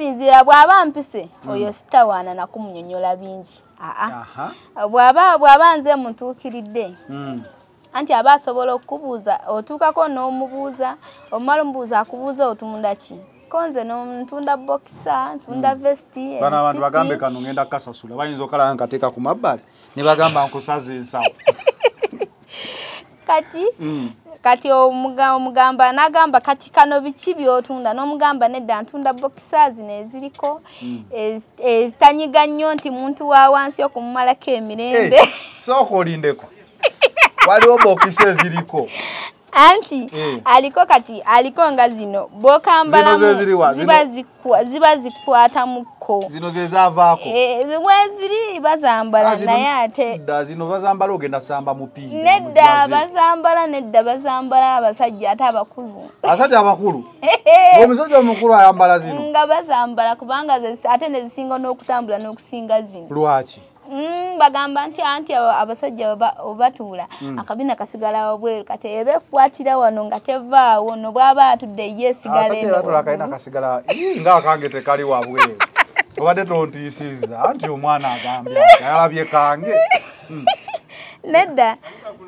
kisinziira bw'aba mpise oyo sitawaana nakumunyonyola bingi. Aa. Bw'aba nze mutuukiridde Mm. anti aba asobola okukubuuza otuukako n'omubuuza omumala omubuuza akubuuza otunda ki? Ko nze no- ntunda bokisa ntunda vesti bano abantu bagambe kano ngenda kukasasula bayinza okalaba nkateeka ku mabbali ne bagamba nkusaza ensawo kati Mm. kati omuga- omugamba n'agamba kati kano biki by'otunda n'omugamba nedda ntunda bokisa zino eziriko Mm. ez- ezitanyiga nnyo nti muntu wa wansi okumumalako emirembe Eh, sooka olindeko waliwo bokisi eziriko anti Eh. aliko kati aliko nga zino bokambala Zino ze ziriwa? ziba Zino- zikwa- ziba zikwata muko zino zezaavaako Eh, weziri bazambala naye ate dda zino bazambala ogenda samba mupiira nedda bazambala nedda bazambala abasajja ate abakulu. Abasajja abakulu? Omusajja omukulu ayambala zino? Nga bazambala kubanga ate nezisinga n'okutambula n'okusinga zino. Lwaki? Mm, bagamba nti anti abasajja weba- webatuula akabina kasigala wabweru kati eba ekwatira wano nga tevaawo no bwaba atudde ye esigala abasajja batula kalina kasigala "Ii, nga akange tekali wabweru obadde tontiisiza. Anti omwana agambye ati, ayalabye kange nedda.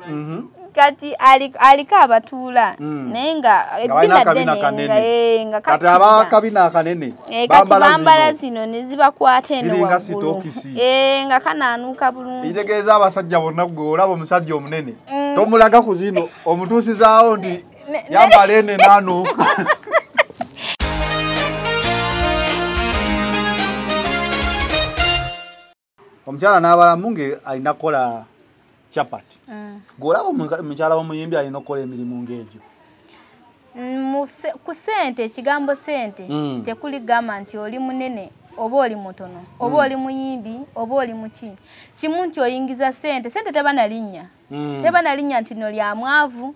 Mhm. Kati ali- aliko abatuula Mm. naye nga akabina kati kakkiriza. abakabina akanene Eh, kati bambala zino ne zibakwata eno Ziringa waggulu sitookisi. Eh, nga kanaanuuka bulungi kitegeeza abasajja bonna gwe olaba omusajja omunene Mm. tomulaga ku zino omutuusizaawo nti yambala ene naanuuka omukyala n'abalamu nge alina kukola capati Mm. gweolaba omukyala w'omuyimbi alina okukola emirimu ng'egyo. Mm, ku sente ekigambo sente Mm. tekuli gamba nti oli munene oba oli mutono oba oli muyimbi oba oli muki. Kimu nti oyingiza sente sente teba na linnya. Mm. teba na linnya nti lino lya mwavu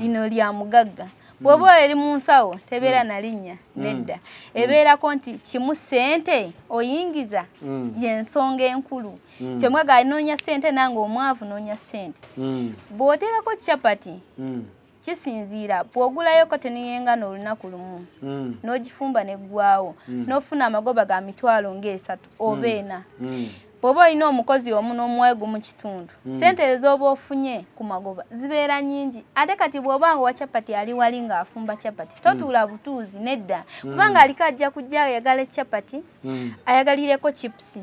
lino lya mugagga bw'oba eri mu nsawo tebeera na linnya nedda ebeerako nti kimu sente oyingiza Mm. yensonga enkulu Mm. kyomwaga noonya sente nange omwavu noonya sente Mm. bw'oteekako capati Mm. kisinziira bw'ogulayoko teniyengana olunaku lumu Mm. n'ogifumba neggwawo Mm. n'ofuna amagoba ga mitwalo ng'esatu oba ena Mm. Bw'oba olina omukozi omu n'omuwegu mu kitundu Mm. sente ez'oba ofunye ku magoba zibeera nnyingi. Ate kati bw'oba nga wa capati ali wali ng'afumba capati totuula butuuzi nedda. Kubanga aliko ajja kujja ayagala ecapati Mm. ayagalireko chipusi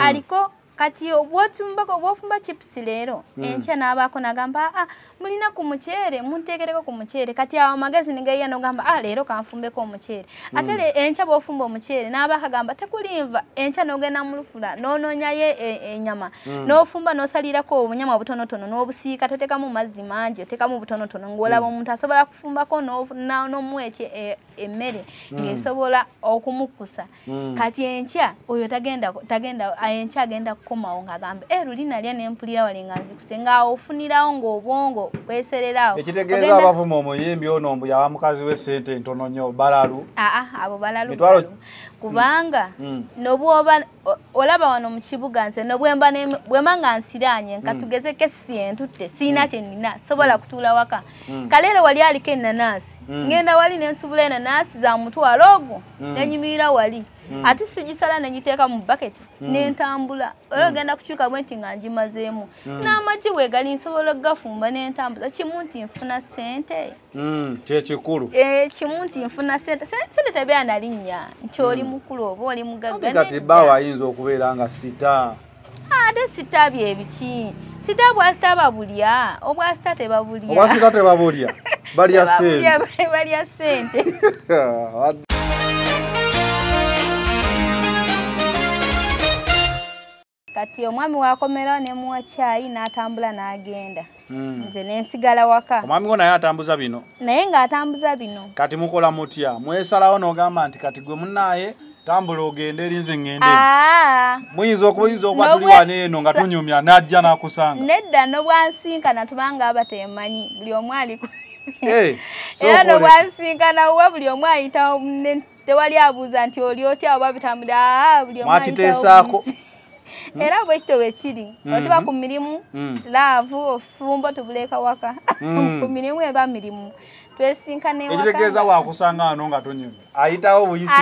aliko kati bwotumbako bwofumba chipusi leero. Mm. enkya n'abaako nagamba aa mulina ku muceere munteekereko ku muceere. Kati awo amagezi negaiya nogamba a leero kanfumbeko omuceere. Ate le- enkya bwofumba omuceere n'abaako agamba tekulinva enkya nogenda mu lufula nonoonyayo e- enyama Mm. n'ofumba n'osalirako obunyama obutonotono n'obusiika toteekamu mazzi mangi oteekamu butonotono ng'olaba omuntu asobola kufumbako n'ofu- na- n'omuwa eki- e- emmere ng'esobola okumukkusa Mm. kati enkya oyo tagenda enkya agenda kukomawo ng'agamba e luli nalya nempulira wali nga nzikuse ng'awofunirawo ng'obwongo bwesererawo ekitegeeza abavuma omuyimbi ono mbu yawa mukazi we sente ntono nnyo balalu aa abo balalu Mitwalo- balalu. kubanga Mm. nobwoba olaba wano mu kibuga nze nobwemba bwemba nga nsiraanye nka Mm. tugeze kesisi entutte siina kye nnina sobola kutuula waka Mm. kaleero wali aliko enanaasi Mm. ngenda wali nensubula enanaasi za mutwalo ogwo Mm. nenyimirira wali Mm. Ate sigisala negiteeka mu baketi Mm. nentambula era ogenda kukyuka bwe nti nga ngimazeemu. N'amagi bwe gali nsobola okugafumba nentambuza kimu nti nfuna sente Mm. kyekikulu Eh, kimu nti nfuna sente Se- sente tebeera na linnya. Nti oli mukulu oba oli nedda. baawo ayinza okubeera nga sita. Ate sita byebiki sita bwasita babulya obwasita tebabulya oba sita tebabulya balya sente balya sente kati omwami wakomerawo nemuwa kyayi n'atambula n'agenda. Mm. nze nensigala waka. Omwami wo naye atambuza bino? Naye ng'atambuza bino. Kati mukola mutya? Mwesalawo n'ogamba nti kati gwe munaaye tambula ogende eri nze ŋŋende aa. Muyinza okuba oyinza okuba tuli wano eno nga tunyumya n'ajja n'akusanga? Nedda nobwansinkana tubanga aba temanyi. Buli omu ali ku so era nobwansinkana wa buli omu ayitawo tewali abuuza nti oli otya oba bitambula? Aa buli omu ayitawo Mwakiteesaako? Era bwekito bwe kiri. Otuba Mhm. ku mirimu Mm. laavu ofumbo tubuleka waka. Ku mirimu eba mirimu. Twesinkana ewaka ekitegeeza waakusanga wano nga tonyumye ayitawo buyisi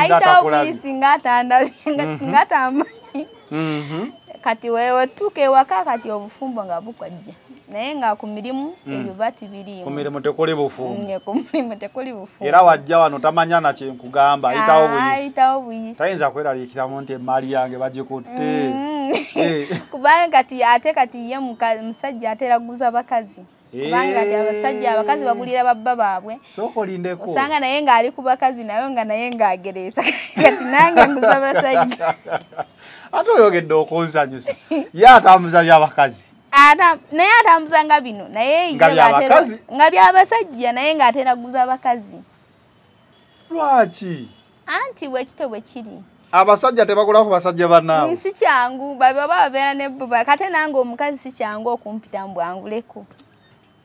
nga Mhm. ng'atamanyi Mhm. kati wewetuuka ewaka kati obufumbo nga bukwajja naye nga ku mirimu Mm. ebyo bati biriimu. Ku mirimu tekuli bufumbo Nge ku mirimu tekuli bufumbo era wajja wano tamanya na kyenkugamba ayitawo buyisi. Ayitawo buyisi. Tayinza kweraliikiramu nti emaali yange bagikutte. Mm. Eh. kubanga kati ate kati ye musajja ate eraguza bakazi kubanga kati abasajja abakazi bagulira babba baabwe. Sooka olindeko. Osanga naye ng'ali ku bakazi naye nga naye ng'agereesa. Kati nange nguza basajja. Ate oyogedde okunsanyusa. Ye atambuza byabakazi Naye atambuzanga bino naye ye Nga ng'atera- nga byabasajja naye ng'ateraguza bakazi. Lwaki? Anti bwekito bwe kiri. Abasajja tebagulako basajja bannaawe si kyangu baba babeera nebbuba kate nange omukazi si kyangu okumpita mbwanguleko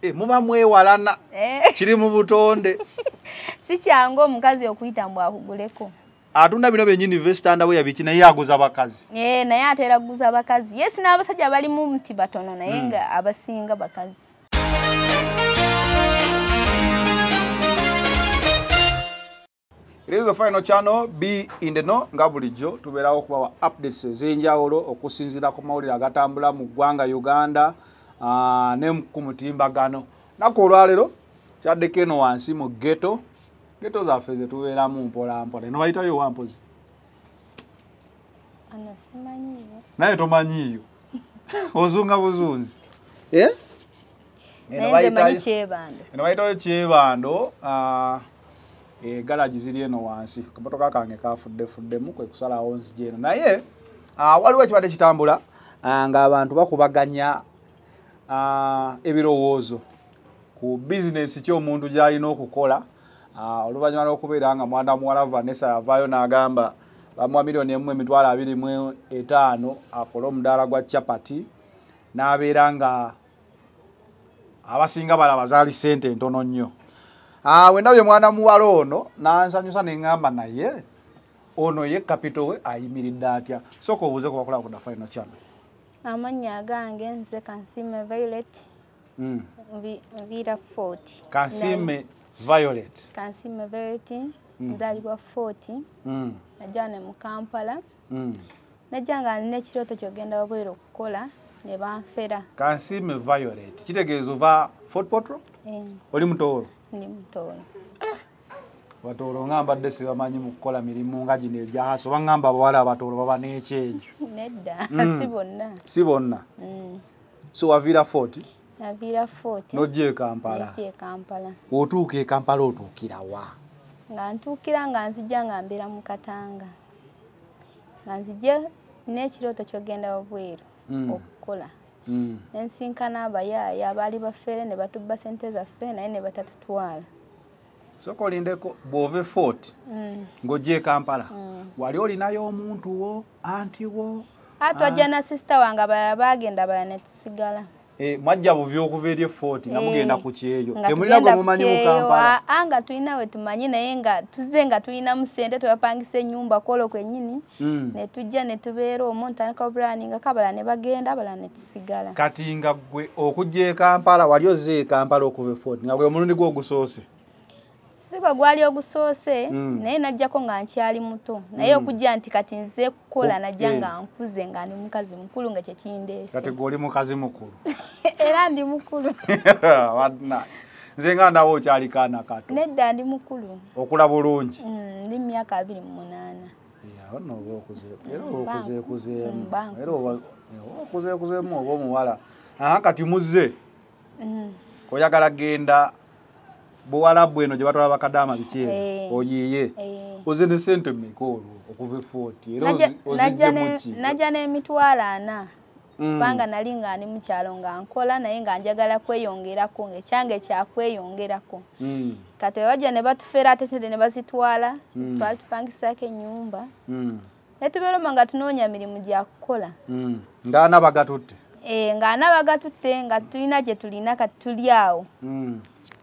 Eh, muba mwewalana. Eh, kiri mu butonde. Si kyangu omukazi okuyita mbwakuguleko atunda bino byenyini vesitanda biki naye aguza bakazi Eh, naye ate eraguza bakazi yesi n'abasajja balimu nti batono naye Mm. nga abasinga bakazi. It is the final channel. B in the know. Nga bulijjo tubeerawo okubawa updates ez'enjawulo okusinziira ku mawulire agatambula mu ggwanga Uganda ah, ne ku mutimbagano. Naku olwaleero kyaddeko eno wansi mu ghetto ghetto zaffe ze tubeeramu mpola mpola. Eno bayitayo wampozi naye tomanyiiyo ozunga buzunzi. Eh? Eno bayitayo- kyebando. Egalagi ziri eno wansi. Kamotoka kange kafuddefuddemu kwe kusalawo nzija eno naye ah, waliwo ekibadde kitambula ah, ng'abantu bakubaganya ah, ebirowoozo ku bizinesi ki omuntu gy'alina okukola oluvannyuma lw'okubeera nga mwana muwala vanessa yavaayo n'agamba bamuwa miliyoni emu emitwalo abiri mu etaano akole omudaala gwa capati n'abeera nga abasinga balaba zaali sente ntono nnyo. Ah, we ndabye mwana muwala ono nansanyusa neŋŋamba naye ono ye kapito we ayimiridde atya? Sooka obuuze ku bakola ku da final channel. Amannya agange nze kansime violet. Nvi- nviira fort. Kansime violet. Kansime violet Mm. nzaalibwa fort mm. najja ne mu kampala mm. najja nga nina ekirooto kyogenda wabweru okukola ne banfera. Kansime violet. Kitegeeza ova fort potro? Eh, oli mutoolo ndi mutoolo batoolo nga mbadde sibamanyi mu kukola mirimu nga gino egyaso. Baŋŋamba abawala abatoolo baba n'ekyejo nedda. Mm. si bonna. Si bonna. Mm. so waviira fort naviira fort. N'ojja e kampala. Nejja e kampala. Otuuka e kampala otuukira wa? Nga ntuukira nga nzija nga mbeera mu katanga. Nga nzije n'ekirooto kyogenda wabweru Mm. okukola. Mm. nensinkana abayaaya abaali bafeere ne batubba sente zaffe naye ne batatutwala. Soka olindeko bw'ova fort Mm, ng'ojja e kampala mm. wali olinayo omuntu wo anti wo? Ate wajja na sisita wange abalala baagenda abalala ne tusigala mwajja buvi okuva eri e fort nga Eh, mugenda ku kyeyo. temulina gwe mumanyi mu kukyeyo, kampala. aa nga tulina we tumanyi naye nga tuzze nga tulinamu sente twebapangisa ennyumba kwolwo kwennyini Mm. ne tujja ne tubeera omwo ntandika obulaninga abala ne bagenda abala ne tusigala. Kati nga gwe okujja e kampala wali ozze e kampala okuva e fort nga gwe omulundi gwe ogusoose si gwe gwali ogusoose Mm. naye najjako nga nkyali muto. Naye Mm. okujja nti kati nze kukola Ko- najja eh. nga nkuze nga ndi mukazi mukulu nga kyekindeese. Kati gwe oli mukazi mukulu. Era ndi mukulu. Nze nga nawe okyali kaana kato. Nedda ndi mukulu. Okula bulungi. Mm, ndi myaka abiri mu munaana. Era Mm, okuzeekuzeemu mm, oba omuwala. Kati muzze. Mm. oyagala genda buwalabu eno gye batwala bakadaama biki Eh. eno oyiiye Eh. oze ne sente mmeka olwo okuva e fort era Najja- n'emitwalo ana Mm. kubanga nali nga ndi mukyalo nga nkola naye nga njagala kweyongerako ngaekyange kyakweyongerako Mm. kati bwe bajja ne batufeera ate sente ne bazitwala Mm. twali tupangisaako ennyumba ne tubeeroma nga tunoonya mirimu gya kukola Mm. ngaana bagatutte Eh, nga anabagatutte nga tulina gye tulina kati tuli awo.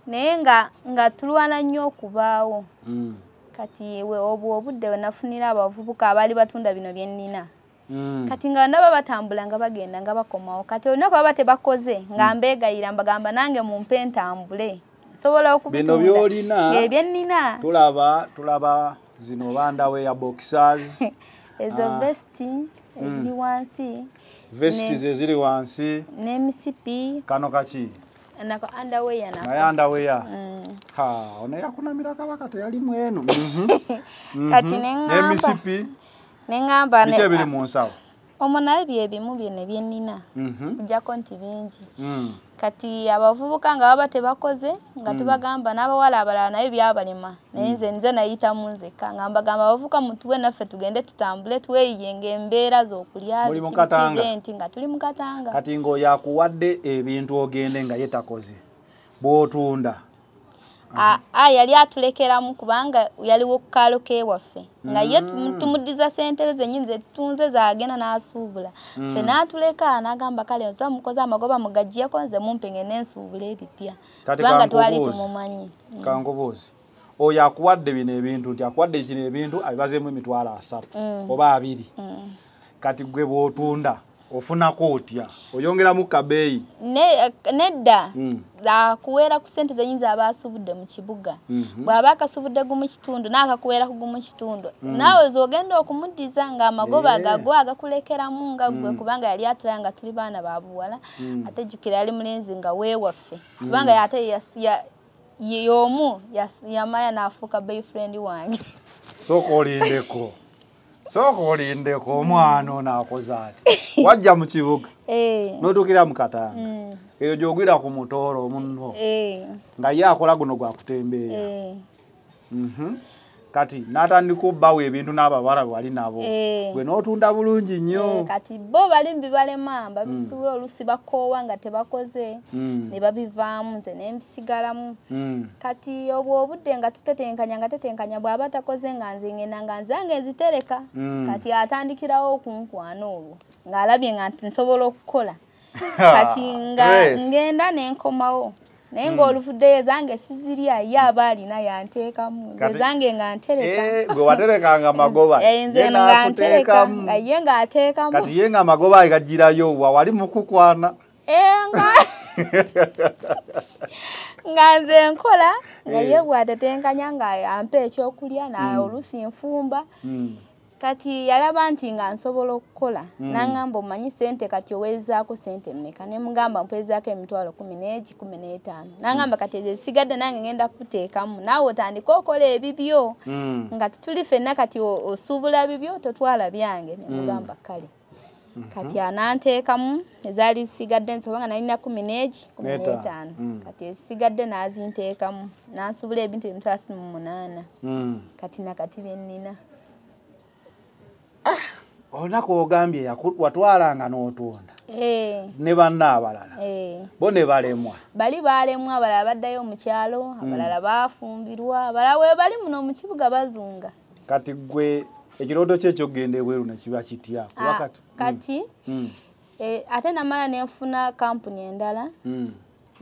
Naye nga nga tulwana nnyo okubaawo. Mm. kati we obwo obudde we nafunira abavubuka abaali batunda bino bye nnina. Mm. kati nga ndaba batambula nga bagenda nga bakomawo. Kati olunaku baba tebakoze nga mbegayira mbagamba nange mumpe ntambule. Nsobola bino okubitunda byolina ebyennina tulaba tulaba zino bandaweya boxers. Ezo Ah. vesti eziri wansi. Vestis eziri wansi. n'emisipi kano kaki nako underwear naye nako andaweya Mm. ha ono yakunamira kabaka teyalimu eno Mhm. kati Mhm. neŋŋamba n'emisipi neŋŋamba ne- biki ebiri mu nsawo omwo naye byebimu byene byennina Mhm. kujjako nti bingi. Mm. kati abavubuka nga baba tebakoze nga tubagamba n'abawala abalala naye byabalema naye nze nze nayitamu nzekka nga mbagamba abavubuka mutuwe naffe tugende tutambule tweyiyenga embeera z'okulya Muli mu biki Katanga? biki eventi nga tuli mu katanga. Kati ng'oyo akuwadde ebintu ogende nga ye takoze bw'otunda yali atulekeramu kubanga yaliwo ku kaalo kewaffe nga ye tum- tumuddiza sente ze nyini zetutunze zagenda n'asuubula ffe n'atuleka n'agamba kale nsoba mukoze amagoba mugaggyeko nze mumpe ngende nsuubula ebipya kubanga twali tumumanyi. Kankubuuzi. Oyo akuwadde bino ebintu nti akuwadde kino ebintu abibazeemu emitwalo asatu Mm. oba abiri. Mm. kati gwe bw'otunda ofunako otya oyongeramu kabeeyi Ne- nedda. Mm. akuweera ku sente zenyinza aba asubudde mu kibuga. Mhm. bw'aba akasubudde gumu kitundu n'akakuweera ku gumu kitundu. Naawe z'ogenda okumuddiza ng'amagoba Eh. gago agakulekeramu nga ggwe kubanga yali atulaya nga tuli baana ba buwala ate jjukira yali mulenzi nga weewaffe kubanga ate yas- ya- ye- y'omu yamaya n'afuuka boyfriend wange. Sooka olindeko sooka olindeko omwana ono akoze ati. Wajja mu kibuga. Eh, n'otuukira mu katanga mm, eyo gyogwira ku mutoolo omunno. Eh, nga ye akola guno gwakutembeera eh, Mhm. Kati n'atandika obbawo ebintu n'abawala wali nabo. Eh. gwe n'otunda bulungi eh, nnyo kati bo bali mubibalema babisuula olusi bakoowa nga tebakoze Mm. ne babivaamu nze ne mbisigalamu. Mm. kati obwo obudde nga tutetenkanya nga tetenkanya bw'aba takoze nga nze ngenda nga nzange nzitereka. Kati atandikirawo okunkwana olwo ng'alabye nga nti nsobola okukola. Kati nga ngenda nenkomawo naye ng'oluvuddeyo ezange sizirya ye aba alina yanteekamu. Nze Kati- zange nga ntereka. Eh, gwe waterekanga amagoba Eh, nze nga ntereka n'akuteekamu. nga ye ng'ateekamu. Kati ye nga amagoba gagirayo wa wali mukukwana. Eh, nga nze nkola nga ye bw'atetenkanya nga ampa ekyokulya na olusi nfumba. Mm. Kati yalaba nti nga nsobola okukola n'aŋŋamba omanyi sente kati oweezaako sente mmeka? Ne mugamba mpeezaako emitwalo kumi n'egi kumi n'etaano. N'aŋŋamba kati ezo ezisigadde nange ngenda kuteekamu naawe otandike okola ebibyo. Mm. nga tutuli ffenna kati osuubula bibyo totwala byange ne mugamba kale. Kati ananteekamu ezaali zisigadde nsoba nga nalina kumi n'egi kumi N'etaano. Mm. kati ezisigadde n'azinteekamu n'ansuubula ebintu emitwalo asatu mu munaana. Mm. kati nakati bye nnina olunaku ogambye watwalanga n'otunda. Eh, ne banna abalala. Eh. bo ne balemwa. Bali baalemwa abalala baddayo mu kyalo abalala baafumbirwa abalala we bali muno mu kibuga bazunga. Kati gwe ekirooto kye ekyokugenda ebweru ne kiba kitya? Kuba Ah, kati? Kati? Mm. eh, ate namala nenfuna kampuni endala. Mm.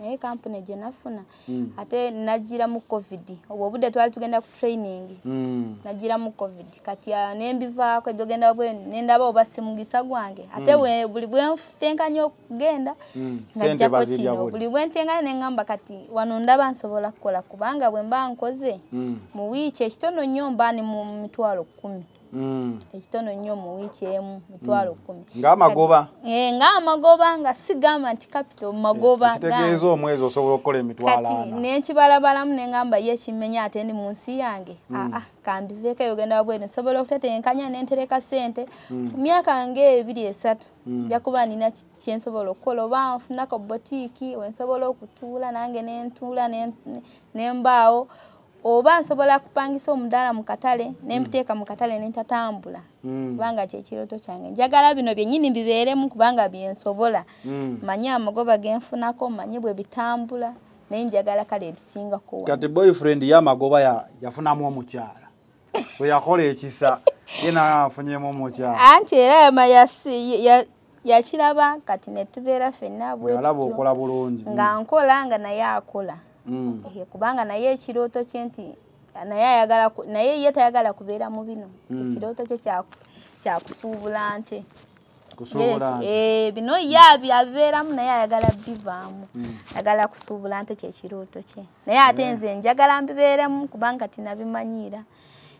Naye kampuni gye nafuna Mm. ate nagira mu covid obwo obudde twali tugenda ku training Mm. nagira mu covid kati ah, nembivaako ebyogenda bwe nendaba oba simugisa gwange ate bwe- buli bwentenkanya okugenda Mm. najjako kino buli buli bwentenkanya neŋŋamba kati wano ndaba nsobola kukola kubanga bwe mba nkoze Mm. mu wiiki ekitono nnyo mba ni mu mitwalo kkumi Mm. Ekitono nnyo mu wiiki emu mitwalo kkumi. Ng'amagoba Eh, ng'amagoba nga sigamba nti capital magoba kitegeeza omwezi osobola okukola emitwalo ana. nenkibalabalamu neŋŋamba ye kimenya ate ndi mu nsi yange. Aa kambiveeko eyogenda bwene nsobola okutetenkanya nentereka sente myaka ngaebiri esatu nja kuba nina kyensobola okukola. Oba nfunako botiiki wensobola okutuula nange nentuula nen- nembaawo oba nsobola kupangisa omudaala mu katale nembiteeka mu katale nentatambula Mm. kubanga kyekirooto kyange. Njagala bino byennyini bibeeremu kubanga byensobola Mm. manye amagoba genfunako manye bwe bitambula naye njagala kale ebisingako kati boyfriend y'amagoba ya- yafunamu omukyala. Bwe yakola ekisa ye naye afunyemu omukyala. Anti era yakiraba kati netubeera ffenna bwe nga nkola nga naye akola kubanga naye ekirooto kye nti naye ayagala naye ye tayagala kubeera mu bino. Mm. ekirooto kye kya- kyakusuubula nte. Eh, bino yaabi abibeeramu naye ayagala bivaamu. Mm. ayagala kusuubula nte kyekirooto kye. Naye ate nze njagala mbibeeremu kubanga tinabimanyiira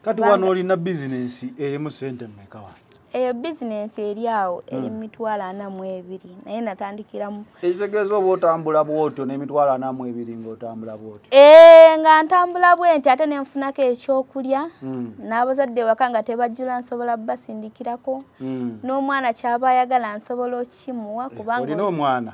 kati wano olina bizinensi erimu sente mmeka wano eyo bizinensi eri awo eri mu mitwalo ana mu ebiri naye natandikiramu. Ekitegeeza oba otambula bwotyo n'emitwalo anamu ebiri ng'otambula bwotyo. Eh, nga ntambula bwe nti ate nenfunako ekyokulya. Mm, n'abazadde waka nga tebajjula nsobola basindikirako. Mm. n'omwana kyaba ayagala nsobola okimuwa kubanga olina omwana?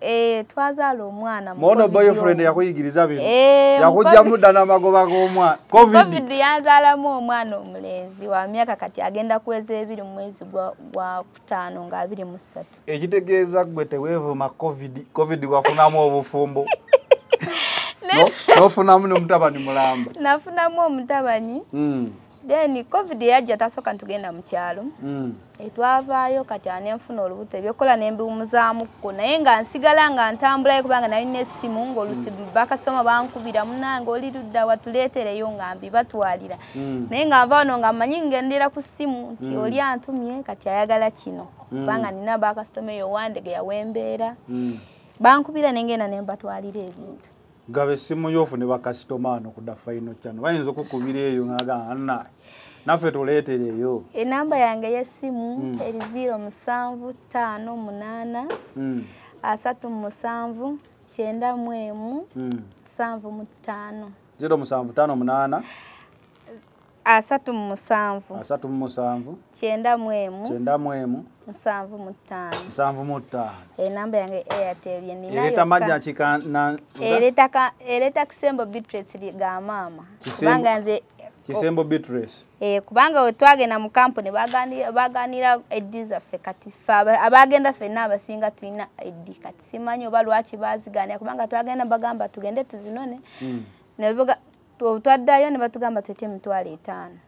eh, twazaala omwana mu COVID boyfriend yakuyigiriza bino? Eh, mu yakujja COVID- mudda n'amagoba g'omwana covid. Covid yanzaalamu omwana omulenzi wa myaka kati agenda kuweza ebiri mu mwezi gwa kutaano nga abiri mu ssatu. Ekitegeeza gwe teweevuma covid covid wafunamu obufumbo. No- n'ofunamu n'omutabani mulamba. Nafunamu omutabani. Mm, then covid eyajja tasooka ntugenda mu kyalo mm. etwavaayo kati anenfuna olubuto ebyokukola nembiwumuzaamuko naye nga nsigala nga ntambulayo kubanga nalina essimu ngaolusi bakasitoma bankubira munange oli ludda watuleetereyo nga mbibatwalira Mm. naye nga nva wano nga mmanyi ngendera ku ssimu nti Mm. oli antumye kati ayagala kino Mm. kubanga nina bakasitoma eyo wandege yawembeera Mm. bankubira nengenda nembatwalira ebintu gaba essimu yoofu ne bakasitoma ano ku dafaino kyano. Bayinza okukubira eyo ngaaga naffe tuleetereyo enamba yange y'essimu Mm. eri ziro musanvu ttaano munaana Mm, asatu musanvu kyenda mu emu mm. musanvu mu ttaano ziro musanvu tano munaana asatu mu musanvu. Asatu mu musanvu. Kyenda mu emu. Kyenda mu emu. Musanvu mu ttaano. Musanvu mu ttaano. Enamba yange airtel ereeta majja kika na- ereeta kisembo beatrice ga Kisembo- kubanga nze kisembo beatrice. Eh, kubanga we twagenda mu kampuni bagani- baganira edi zaffe kati ffe aba- abagenda ffenna abasinga tulina edi kati simanyi oba lwaki baziganira kubanga twagenda bagamba tugende tuzinone Ne twaddayo ne batugamba twete emitwalo etaano.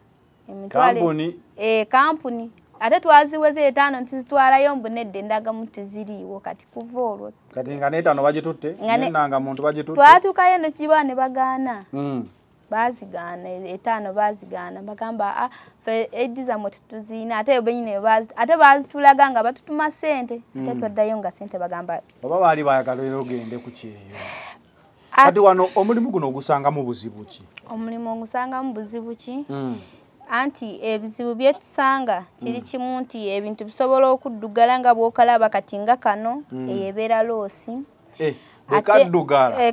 Emitwalo- kampuni? Eh, kampuni. Ate twaziweza etaano ntizitwalayo mbunedde endagamu tiziriiwo kati kuva olwo kati nga n'etaano bagitutte Nga ne- nenanga muntu bagitutte? Twatuukayo nekiba ne bagaana. Mm. bazigaana etaano bazigaana. Bagamba "Ah, ffe edi zammwe tutuziina ate benyini bazi- ate bazitulaga nga batutuma sente ate Mm. twaddayo nga sente bagamba oba baali bayagala era ogende ku kyeyo. "Ah, kati wano omulimu guno ogusangamu buzibu ki? Omulimu ogusangamu buzibu ki? Mm. anti ebizibu byetusanga kiri kimu nti ebintu bisobola okuddugala nga bwokalaba kati nga kano Mm. eyo ebeera loosi. Eh, eh,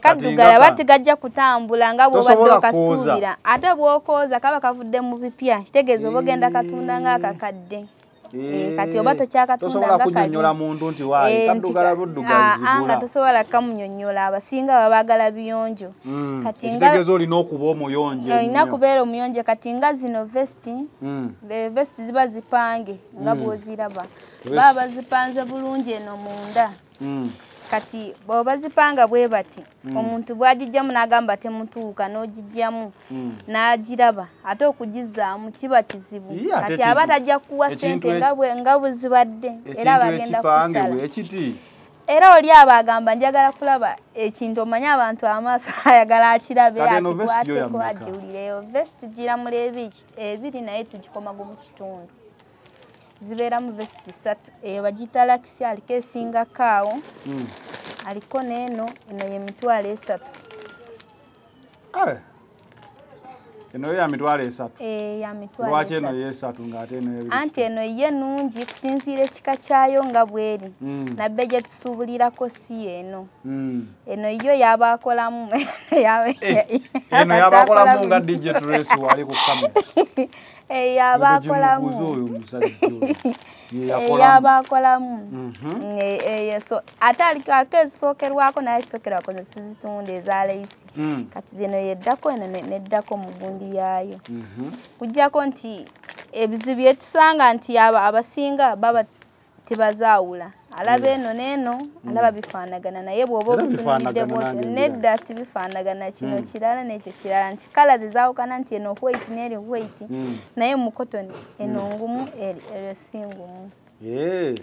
kaddugala nga ba kano. tegajja kutambula nga bw'obadde okasuubira. ate bw'okooza kaba kavudde mu bipya. Kitegeeza oba ogenda katunda ng'akakadde Eh, kati oba tokyakatunda tosobola nga kali. kunyonnyola muntu nti waayi Eh, nti kaddugala ka- buddugazi Ah, ah, nga gula tosobola kamunyonnyola abasinga baba baagala biyonjo Mm. kati nga- ekitegeeza olina okuba omuyonjo olina ennyo. kubeera omuyonjo kati nga zino vesti Mm. be- vesti ziba zipange nga Mm. bw'oziraba baba bazipanze bulungi eno munda. Kati bw'oba zipanga bwe bati Mm. omuntu bw'agijjamu n'agamba temutuuka n'ogijjamu Mm. n'agiraba ate okugizaamu kiba kizibu. Kati aba tajja kukuwa ekintu sente nga eki- bwe- nga bwe zibadde era aba ekintu agenda ekipange kusala. bwe kiti era oli aba agamba njagala kulaba ekintu omanye abantu amaaso ayagala akirabe vesti yo vesti giramula ebi- ebiri naye tugikomago mu kitundu zibeeramu vesti ssatu eyo bagiyita lakisi aliko esingako awo aliko n'eno eno yemitwalo esatu. Eh. eno ya mitwalo esatu. Eh, lwaki eno esatu. yesatu ng'ate eno anti eno ye nungi kusinziira ekika kyayo nga bweri. Mm. nabbe gye tusuubulirako si eno. Mm. eno yo yabaakolamu eno yabakolamu nga dj trace wali ku kamera oyo ye yakolamu yabaakolamu Mhm. eyo so ate aliko ezisookerwako naye ezisookerwako ze sizitunda eza leyisi Mm. kati zino yeddako eno ne- neddako mu gundi yaayo Mhm. kujjako nti ebizibu byetusanga nti aba- abasinga baba tebazaawula alaba eno n'eno alaba bifaanagana naye bw'oba bwotyo nange nedda tibifaanagana kino Mm. kirala n'ekyo kirala nti kala zizaawukana nti eno white n'eri white Mm. naye mu kotoni eno ngumu eryo si ngumu Eh.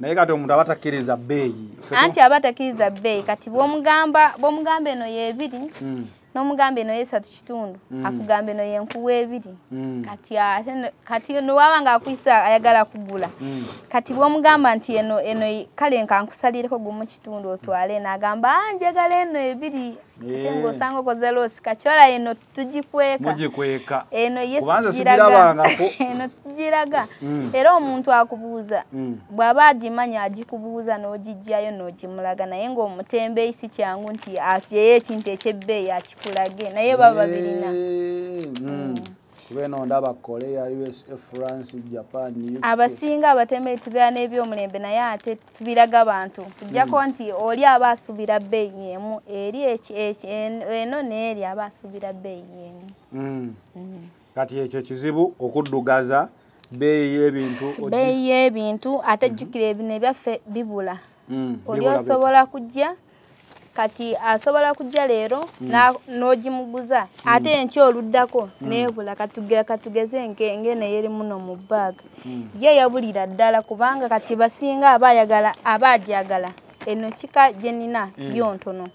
naye kati omuntu aba takkiriza bbeeyi anti aba takiriza bbeeyi kati bw'omugamba bw'omugamba eno y'ebiri Mm. N'omugamba eno yesatu kitundu Mm. akugamba eno yenkuwa ebiri Mm. kati ate no- kati nowaba nga akuyisa ayagala kugula Mm. kati bwomugamba nti eno eno kale nkankusalireko gumu kitundu otwale nagamba "Ah, njagala eno ebiri ate Eh. ngaosanga okoze loosi kakyola eno tugikweka mugikweka eno ye Kubanza tugiraga sigirabangako. eno tugiraga Mm. era omuntu akubuuza Mm. bw'aba agimanya agikubuuza n'ogijjayo n'ogimulaga naye ng'omutembeeyi si kyangu nti agyeyo ekintu ekyebbeeyi akikulage naye baba babirina Eh, mm. Kuba eno ndaba korea usa france japan UK. abasinga abatembeeyi tubeera n'ebyomulembe naye ate tubiraga bantu. Tujjako nti oli aba asuubira bbeeyi emu eri eki- eki- en- eno n'eri aba asuubira bbeeyi emu. Mm. Mm. kati ekyo kizibu okuddugaza beeyi y'ebintu bbeeyi y'ebintu ate jjukira ebino ebyaffe bibula. Mm, oli osobola kujja kati asobola kujja leero na- n'ogimuguza. Ate enkya oluddako neebula katuge- katugeze nke- ngene yeri muno mu bbaaga ye yabulira ddala kubanga kati basinga aba ayagala aba agyagala. Eno kika gye nina yo ntono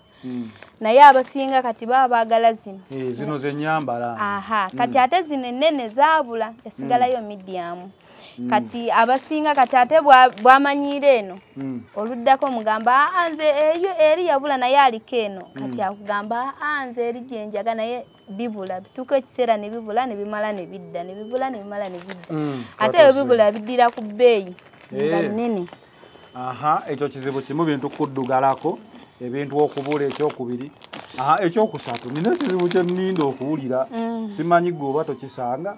naye abasinga kati baba baagala zino. Eh, zino zenyambala aha. Kati ate zino ennene zaabula esigalayo midiyamu kati abasinga kati ate bwa- bw'amanyiira eno Mm. oluddako mugamba aa nze eyo eri yabula naye aliko eno. Kati akugamba aa nze eri gyenjaga naye bibula bituuka ekiseera ne bibula ne bimala ne bidda ne bibula ne bimala ne bidda. Mm. ate ebyo bibula biddira ku bbeeyi nga Eh. nnene. Aha ekyo kizibu kimu bintu kuddugalako ebintu okubula ekyokubiri. Aha ekyokusatu nina ekizibu kyenninda okuwulira. Mm. simanyi gwe oba tokisanga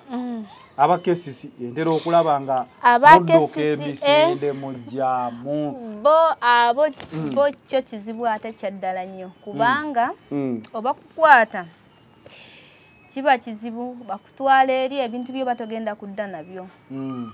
Mm. abakesisi entera okulaba nga mudduka emisinde mujjamu bo abo bo kyo kizibu ate kyaddala nnyo kubanga Mm. oba kukwata kiba kizibu bakutwala eri ebintu byo batogenda kudda nabyo Mm.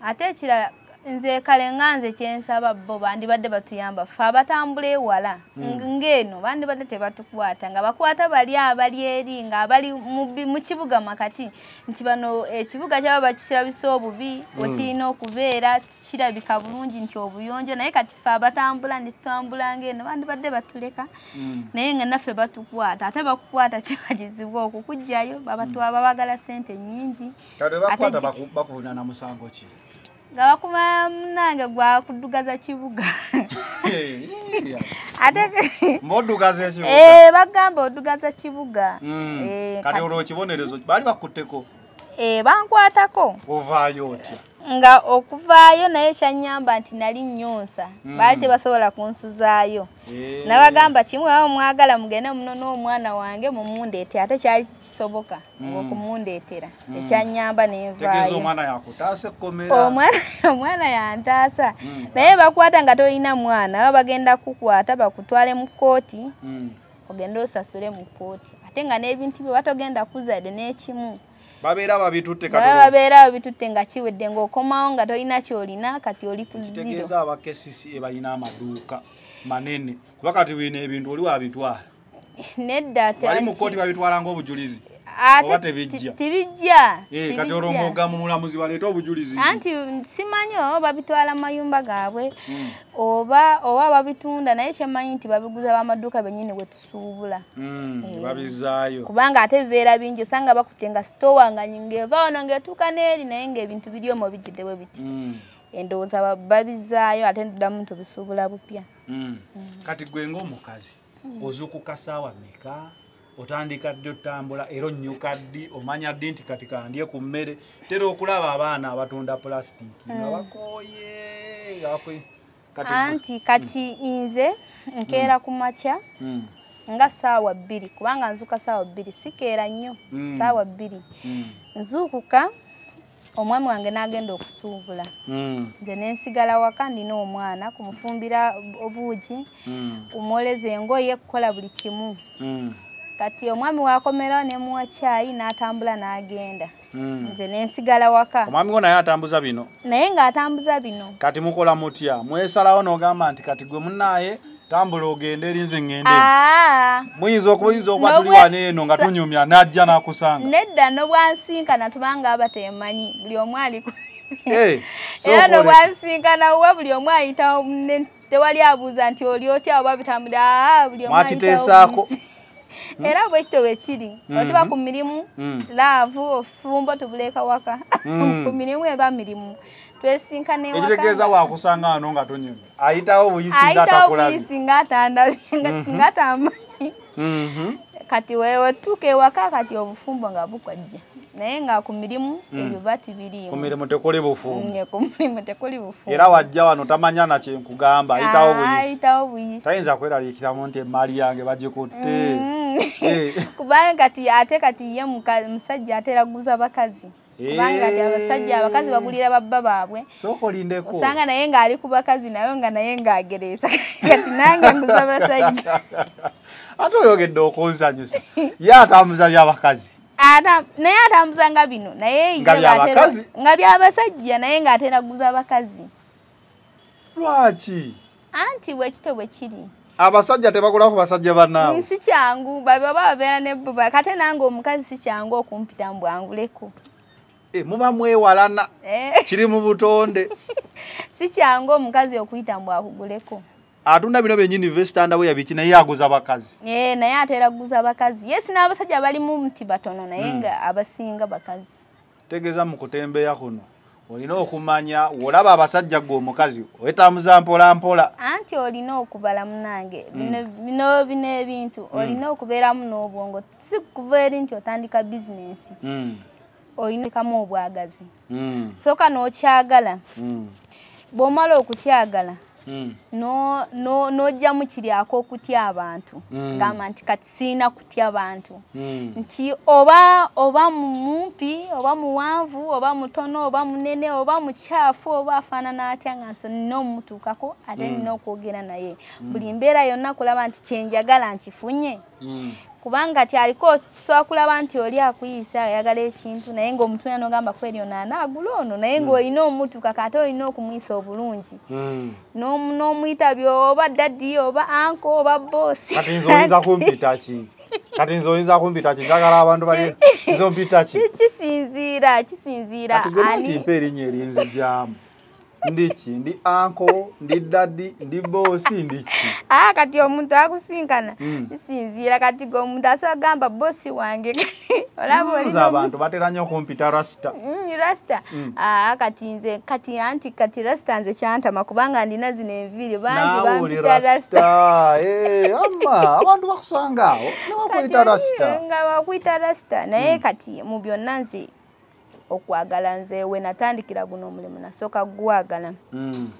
ate ekirala nze kale nga nze kyensaba bo bandibadde batuyamba ffe abatambula ewala ng- ng'eno bandibadde tebatukwata nga bakwata bali abali eri ng'abali mu bi- mu kibuga makati nti bano ekibuga kyaba bakirabisa obubi wekirina okubeera kirabika bulungi nti obuyonjo naye kati ffe abatambula netutambula ng'eno bandibadde batuleka. Mm. naye nga naffe batukwata ate bakukwata kiba kizibu okukugjayo babatwala babagala sente bakwata Ate baku- bakuvuna na musango ki nga bakuma munange gwakuddugaza kibuga. Ate mboddugaza ekibuga Eh, bagamba oddugaza kibuga. Mm. Eh, kati olwo ekibonerezo baali bakutteko? Eh, bankwatako. Ovaayo otya nga okuvaayo naye kyanyamba nti nali nyonsa Mm. baali tebasobola kunsuzaayo Eh. nabagamba kimwe aba mwagala mugende muno n'omwana wange mumundeete ate kyali kisoboka Mm. okumundeetera Mm. ekyanyamba nenvaayo omwana omwana omwana yantaasa Mm. naye bakwata nga tolina mwana baba bagenda kukwata bakutwale mu kkooti Mm. ogende osasule mu kkooti ate nga n'ebintu bye batogenda kuzadde n'ekimu babeera babitutte baba babeera babitutte nga kiwedde ng'okomawo nga tolina kyolina kati oli ku kitegeeza abakesisi ebalina amaduuka manene kuba kati bino ebintu oli wabitwala nedda wali mu kkooti babitwala ng'obujulizi? ate oba tebijja? ti- tibijja Eh, kati olwo ng'ogamba mulamuzi baleete obujulizi. Anti simanyi oba babitwala mu mayumba gaabwe Mm. oba oba babitunda naye kyemanyi nti babiguza bamaduuka bennyini bwe tusuubula. Mm, Eh. babizaayo. Kubanga ate bibeera bingi osanga bakutte nga sitowa nga ng'eva wano ng'etuuka n'eri naye ng'ebintu biri omwo bijjudde bwe biti. Mm, endowooza ba- babizaayo ate ddamu tubisuubula bupya. Kati gwe ng'omukazi ozuukuka saawa meka otandika ddi otambula? Era onnyuka ddi? Omanya ddi nti kati kandye ku mmere? Tera okulaba abaana abatunda pulasitiiki nga bakooye kati gwe- anti kati nze nkeera ku makya nga saawa bbiri kubanga nzuuka saawa bbiri sikeera nnyo saawa bbiri. Nzuukuka omwami wange n'agenda okusuubula. Nze nensigala waka ndina omwana kumufumbira obuugi kumwoleza engoye kukola buli kimu kati omwami wakomerawo nemuwa kyayi n'atambula n'agenda. Mm. nze nensigala waka. Omwami wo naye atambuza bino? Naye ng'atambuza bino. Kati mukola mutya? Mwesalawo n'ogamba nti kati gwe munaaye tambula ogende eri nze ŋŋende muyinza okuba oyinza okuba tuli wano eno nga tunyumya n'ajja n'akusanga? Nedda nobwansinkana tubanga aba temanyi. Buli omu ali ku so era nobwansinkana wa buli omu ayitawo tewali abuuza nti oli otya oba bitambula? Buli omu buyisi. Era bwekito bwe kiri. Mhm. otuba ku mirimu Mm. laavu ofumbo tubuleka waka. Ku mirimu eba mirimu. Twesinkana ewaka ekitegeeza waakusanga wano nga tonyumye ayitawo buyisi nga Mhm. kati wewetuuka ewaka kati obufumbo nga bukwajja naye nga ku mirimu Mm. ebyo bati biriimu. Ku mirimu tekuli bufumbo Nge ku mirimu tekuli bufumbo era wajja wano tamanya na kyenkugamba ayitawo Ah, buyisi ayitawo buyisi. Tayinza kweralikiramu nti emaali yange bagikutte. Mm. Eh. kubanga kati ate kati ye musajja ate eraguza bakazi kubanga kati abasajja abakazi bagulira babba baabwe. Sooka olindeko. Osanga naye ng'ali ku bakazi naye nga naye ng'agereesa. Kati nange nguza basajja. Ate oyogedde okunsanyusa. Ye atambuza byabakazi Naye atambuzanga bino naye ye Nga ng'atera- nga byabasajja naye ng'ateraguza bakazi. Lwaki? Anti bwekito bwe kiri. Abasajja tebagulako basajja bannaabwe si kyangu babe oba babeera nebbuba kate nange omukazi si kyangu okumpita mbwanguleko Eh, muba mwewalana. Eh, kiri mu butonde. Si kyangu omukazi okuyita mbwakuguleko atunda bino byenyini vesitandabwe yabiki naye aguza bakazi Eh, naye ate eraguza bakazi yesi n'abasajja balimu nti batono naye Mm. nga abasinga bakazi. Tegeeza mu kutembeya kuno. Olina okumanya wolaba abasajja gwe omukazi wetambuza mpola mpola anti olina okubala munange Mm. bino bino bino ebintu olina okubeeramu n'obwongo. Si kuva eri nti otandika bizinensi. Mm, olina kamu obwagazi. Mm, sooka n'okyagala. Mm, bw'omala okukyagala mm, n'ojjamu kiryako okutya abantu Mm. gamba nti kati siina kutya bantu mm. nti oba oba mumpi oba muwanvu oba mutono oba munene oba mukyafu oba afaanana atya nga nso nina omumutuukako ate Mm. nina okwogera naye buli mbeera yonna kulaba nti kyenjagala nkifunye Mm. Kubanga ti aliko osobola kulaba nti oli akuyisa ayagala ekintu naye ng'omutuna nogamba kweri ono anaagula ono naye ng'olina omutuukako ate olina okumuyisa obulungi. Mm. N'omu- n'omuyita byo oba daddi oba anko oba boosi kati nze oyinza kumpita ki? Kati nze oyinza kumpita ki? Njagala abantu bali nze ompita ki? Ki- kisinziira kisinziira ani ntimpa erinnya erinzijamu ndi ki? Ndi anko ndi daddi ndi boosi ndi ki? Aa kati omuntu akusinkana Mm. kisinziira kati gwe omuntu asobola gamba bosi wange. Nze olina abantu batera nnyo okumpita rasita Mm, rasita Mm. aa kati nze kati anti kati rasita nze kyantama kubanga ndina zino enviiri. Bangi naawe oli bampita rasita rasita Eh, ama abantu bakusanga awo. Nibakuyita Kati, rasita nga bakuyita rasita naye kati mu byonna nze okwagala nze we natandikira guno omulimu nasooka gwagala Mm.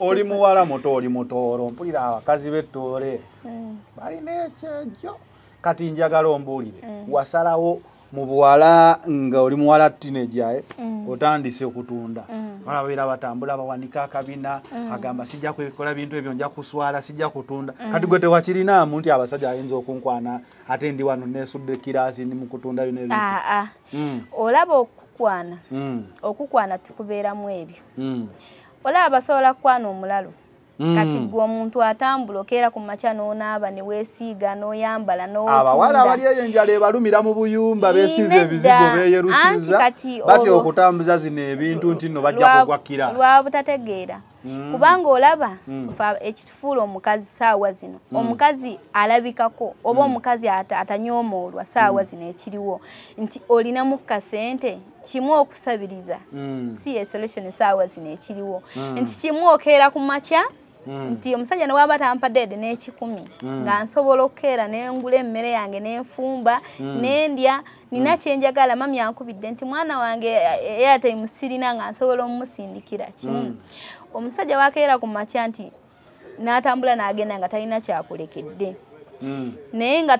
oli muwala muto oli mutoolo mpulira abakazi b'ettoole Mm. balina ekyejjo kati njagala ombuulire Mm. wasalawo mu buwala nga oli muwala tinejae Mm. otandise okutunda Mm. wala babeera batambula bawanika akabina Mm. agamba sijja kwekola bintu ebyo nja kuswala sijja kutunda kati gwe tewakirinaamu nti abasajja ayinza okunkwana ate ndi wano nesudde kiraasi ndi mu kutunda bino ebintu aa Mm, olaba okukwana mm, okukwana tukubeeramu ebyo mm, olaba basobola kukwana omulalo mm. kati gwe omuntu atambula okeera ku makya n'onaaba ne weesiiga n'oyambala abawala abali n'otunda eyo enjala ebalumira mu buyumba Nedda. ebizigo beeyerusiza batya okutambuza zino ebintu nti nno bajja lwa- kugwa kiraasi lwa butategeera Mm. kubanga olaba Mm. ekitufuula omukazi saawa zino Mm. omukazi alabikako oba Mm. omukazi ata- atanyoomoolwa saawa zino ekiriwo nti olinamu kasente kimu okusabiriza Mm. si ye solution saawa zino ekiriwo Mm. nti kimu okeera ku makya Mm. nti omusajja ne waba tampaddeede n'ekikumi Mm. nga nsobola okukeera nengula emmere yange nenfumba nendya nina kyenjagala mami ankubidde nti mwana wange airtime sirina nga nsobola omumusindikira kimu omusajja wakeera ku makya nti n'atambula n'agenda nga talina kyakulekedde naye nga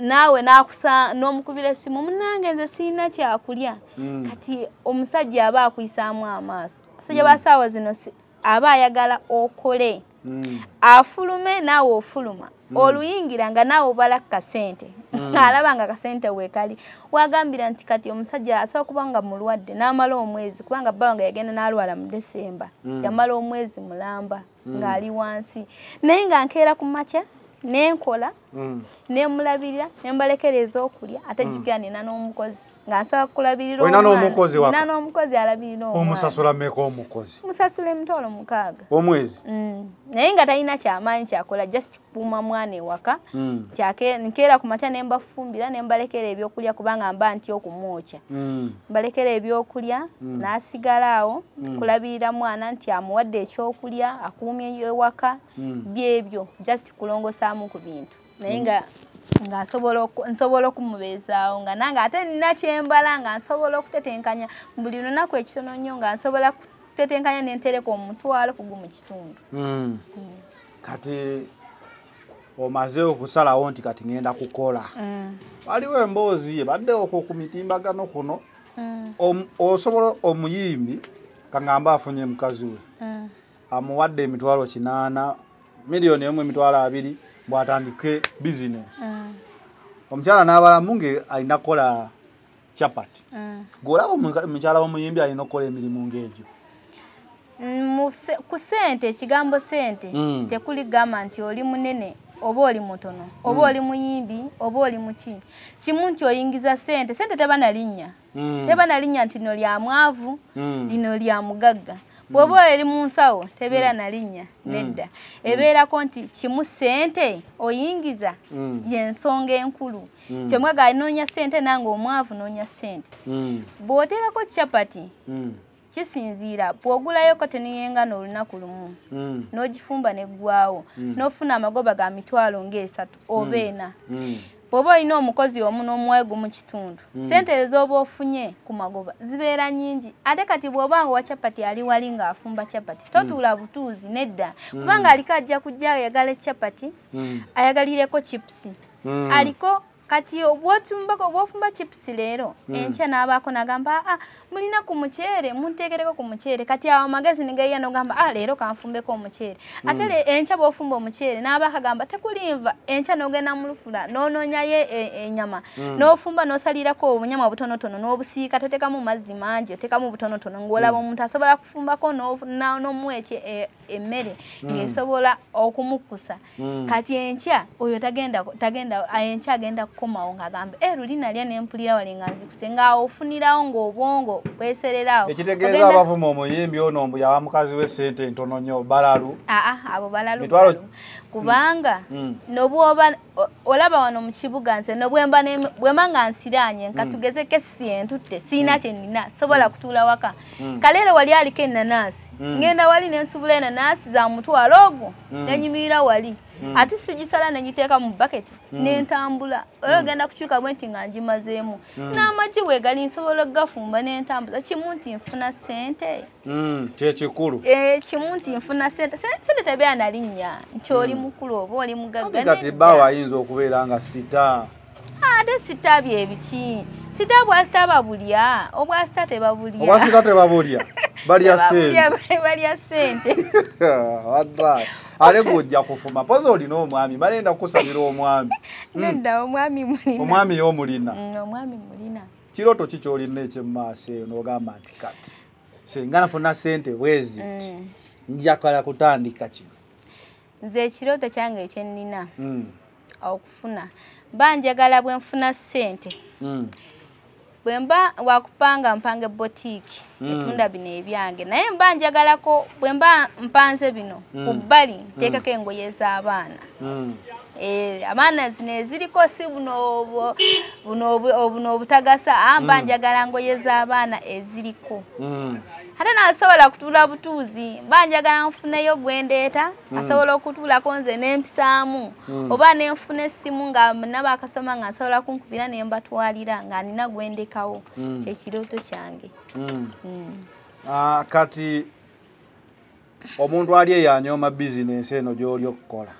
naawe n'akusa n'omukubira essimu munange nze sirina kyakulya Mm. kati omusajja aba akuyisaamu amaaso omusajja ba saawa zino aba ayagala okole Mm. afulume naawe ofuluma Mm. oluyingira nga naawe obala kasente Mm. ng'alaba nga kasente weekali wagambira nti kati omusajja asobola kuba nga mulwadde n'amala omwezi kubanga bbaba nga yagenda n'alwala mu desemba Mm. yamala omwezi mulamba Mm. ng'ali wansi naye nga nkeera ku makya nenkola Mm. nemulabirira nembalekereza okulya ate Mm. jjukira nina n'omukozi nga nsaba kulabirira Olina n'omukozi waka? N'omukozi alabirira omwana. Omusasula mmeka omukozi? Musasula emitwalo mukaaga. Omwezi? Mm. naye nga talina kyamaanyi kyakola just kukuuma mwana ewaka Mm. nkeera ku makya ne mbafumbira ne mbalekera ebyokulya kubanga mba nti okumwokya. Mm. mbalekera ebyokulya n'asigala awo kulabirira mwana nti amuwadde ekyokulya akuumye ewaka byebyo just kulongosaamu ku bintu. Naye nga nga nsobola oku- nsobola okumubeezaawo nga nange ate nina kyembala nga nsobola okutetenkanya. Mu buli lunaku ekitono nnyo nga nsobola kutetenkanya nentereka omutwalo kugu mu kitundu. Mm. kati omaze okusalawo nti kati ŋŋenda kukola. Mm, waliwo emboozi ebadde okwo ku mitimbagano kuno. Osobola omuyimbi kaŋŋamba afunye mukazi we. Amuwadde emitwalo kinaana miliyoni emu emitwalo abiri bw'atandike bizinesi mm, omukyala n'abalamu nge alina kukola capati gweolaba omuka- omukyala w'omuyimbi alina okukola emirimu ng'egyo? Mm, ku ssente ekigambo ssente Mm. tekuli gamba nti oli munene oba oli mutono oba Mm. oli muyimbi oba oli muki. Kimu nti oyingiza ssente ssente teba na linnya. Teba na linnya nti lino lya mwavu lino lya mugagga bw'oba eri mu nsawo tebeera na linnya nedda ebeerako nti kimu ssente oyingiza Mm. yensonga enkulu Mm. kyomwaga anoonya ssente nange omwavu noonya ssente Mm. bw'oteekako capati Mm. kisinziira bw'ogulayo koteniyengana olunaku lumu Mm. n'ogifumba neggwawo Mm. n'ofuna amagoba ga mitwalo ng'esatu oba ena Mm. Bw'oba olina omukozi omu n'omuwegu mu kitundu Mm. sente ez'oba ofunye ku magoba zibeera nnyingi. Ate kati bw'oba nga wa capati ali wali ng'afumba capati totuula butuuzi nedda. Kubanga aliko ajja kujja ayagala ecapati ayagalireko chipusi aliko kati obwotumbako obwofumba chipusi leero Mm. enkya n'abaako nagamba ah mulina ku muceere munteekereko ku muceere kati awo amagezi negaiya nogamba ah leero kanfumbeko omuceere ate le- enkya bwofumba omuceere n'abaako agamba tekulinva enkya n'ogenda mu lufula n'onoonyayo e- enyama Mm. n'ofumba n'osalirako obunyama butonotono n'obusiika toteekamu mazzi mangi oteekamu butonotono. Ng'olaba omuntu asobola kufumbako n'ofu- na- n'omuwa eki- e- emmere ng'esobola okumukkusa Mm. kati enkya oyo tagenda tagenda enkya agenda kukomawo ng'agamba e luli nalya nempulira wali nga nzikuse ng'awofunirawo ng'obwongo bwesererawo ekitegeeza abavuma omuyimbi ono mbu yawa mukazi we sente ntono nnyo balalu aa abo balalu Mitwalo- balalu. kubanga Mm. nobwoba o- olaba wano mu kibuga nze nobwemba ne- bwemba nga nsiraanye nka Mm. tugeze kesi entutte siina kye nnina sobola kutuula waka Mm. kaleero wali aliko enanaasi Mm. ngenda wali nensubula enanaasi za mutwalo ogwo Mm. nenyimirira wali Mm. Ate sigisala negiteeka mu baketi Mm. nentambula. Era ogenda kukyuka bwe nti nga ngimazeemu Mm. n'amagi wegali nsobola okugafumba nentambuza kimu nti nfuna sente Mm. kyekikulu Eh, kimu nti nfuna sente Se- sente tebeera na linnya. Nti oli mukulu oba oli mugagga kati nedda. baawo ayinza okubeera nga sita. Ate sita byebiki sita bwasita babulya obwasita tebabulya obwasita tebabulya balya sente balya sente Ate gojja kufuma poza olina omwami balenda kukusabira omwami. Nedda omwami mulina. Omwami y'omulina Mm, omwami mulina. Kiroto ki kyolina ekyemumaaso eyo n'ogamba nti kati singa nafuna sente bwezi Mm. njakala kutandika kino. Nze ekirooto kyange ekyennina Mm. okufuna. Mba njagala bwe nfuna ssente. Mm. Bwe mba wakupanga mpanga ebotiiki Mm. etunda bino ebyange naye mba njagalako bwe mba mpanze bino Mm. ku bbali nteekako engoye z'abaana Eh, abaana zino eziriko si buno obutagasa amba Mm. njagala ngoye z'abaana eziriko Mm. ate nasobola kutuula butuuzi mba njagala nfuneyo gwendeeta Mm. asobola okutuulako nze nempisaamu oba nenfuna essimu nga naba akasoma nga nsobola kunkubira nembatwalira nga nina gwendekawo kyekirooto kyange. Ah, kati omuntu ali eyo anyooma bizinensi eno gy'oli okukola.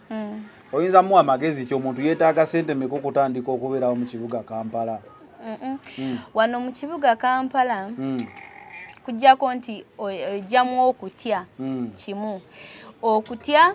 Oyinza muwa magezi ki omuntu yeetaaga sente meka okutandika okubeerawo mu kibuga kampala. Mm. wano mu kibuga kampala Mm. kujjako nti ojjamu okutya Mm. kimu okutya.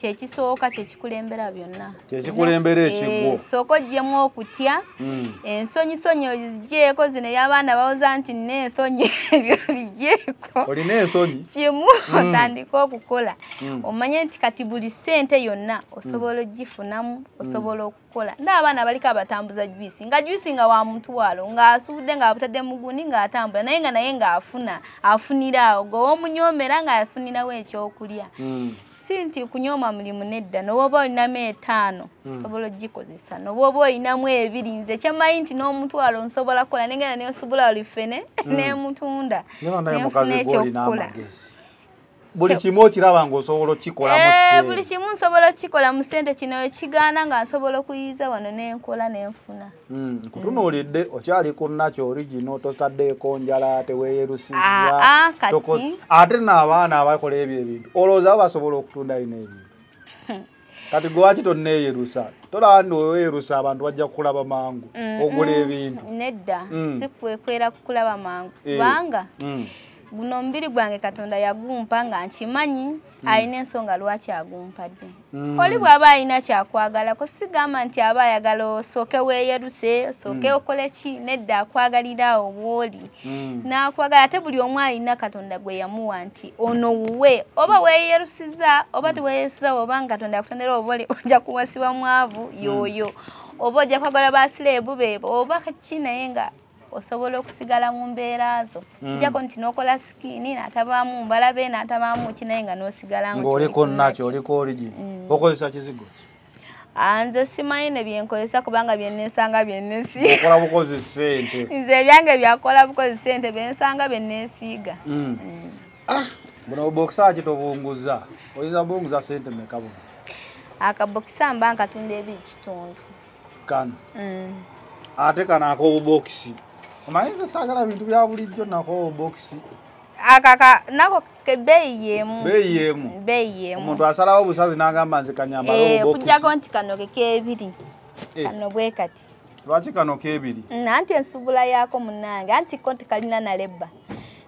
Kyekisooka kyekikulembera byonna Kyekikulembera ekigwo. Eh, sooka oggyemu okutya Mm. ensonyi-sonyi ozigyeko zino ey'abaana bawoza nti nina ensonyi ebyo bigyeko olina ensonyi kimu Mm. otandike okukola Mm. omanye nti kati buli ssente yonna osobola ogifunamu osobola okukola ndaabaana baliko abatambuza juisi nga juisi nga wa mutwalo ng'asuudde ng'abutadde mu gundi ng'atambula naye nga naye ng'afuna afunira awo gwe w'omunyoomera ng'afunirawo ekyokulya. Si nti kunyooma mulimu nedda nobwoba olinamu etaano Mm. osobola ogikozesa nobwoba olinamu ebiri nze kyemanyi nti n'omutwalo nsobola kukola nengenda nesobola olifene nemutunda neba naye nenfuna ekyokukola. Buli kimu okiraba ng'osobola okikolamu Eh, buli kimu nsobola okukikola mu ssente. Kino ekigaana nga nsobola okuyiza wano nenkola nenfuna. Mm, nkutunuulidde okyali ku nakyo origino totaddeeko njala teweeyerusizza Ah, ah, kati. ate n'abaana abakola ebyo ebintu olowooza bo basobola okutunda bino ebintu? Kati gwe waki tonneeyerusa? Tolaba ndi weeyerusa abantu bajja kukulaba mangu Mm, ogula mm, ebintu. nedda. Sikwekwera kukulaba mangu. Eh. kubanga guno omubiri gwange katonda yagumpa nga nkimanyi alina ensonga lwaki agumpadde. Mm. oli bw'aba alina kyakwagalako sigamba nti aba ayagala osooke weeyeruse osooke Mm. okole ki? Nedda akwagalira awo bw'oli Mm, n'akwagala ate buli omu alina katonda gwe yamuwa nti ono wuwe. Oba weeyerusiza oba teweeyerusiza oba nga katonda yakutondera oba oli ojja kuwasibwa mwavu yooyo. Oba ojja kwagala basireebu beebo oba ki naye nga osobola okusigala mu mbeera zo. Mm. njako nti n'okola sikiini n'atabaamu mbalabe n'atabaamu ki naye nga n'osigala nga ng'oliko toli nakyo oliko origin Mm. okozesa kizigo ki? Ah, nze simanyi ne byenkozesa kubanga bukozi sente nze ebyange byakola bukozi sente byensanga byenneesiiga Mm. buno bokisa ki tobunguza. Oyinza bunguza sente meka buno? Akabokisa mba nkatunda ebiri kitundu. Kano? Ate kano ak'obubokisi omanyi nze saagala bintu bya bulijjo nako obubokisi akaka nako ke bbeeyi yeemu beeyi yeemu bbeeyi yeemu omuntu asalawo obusazi n'agamba nze kanyambala Eh, okuggyako nti kano ke keebiri. Eh. kano bwe kati. Lwaki kano keebiri? Mm, anti ensubula yaako munnange anti ko tekalina nalebba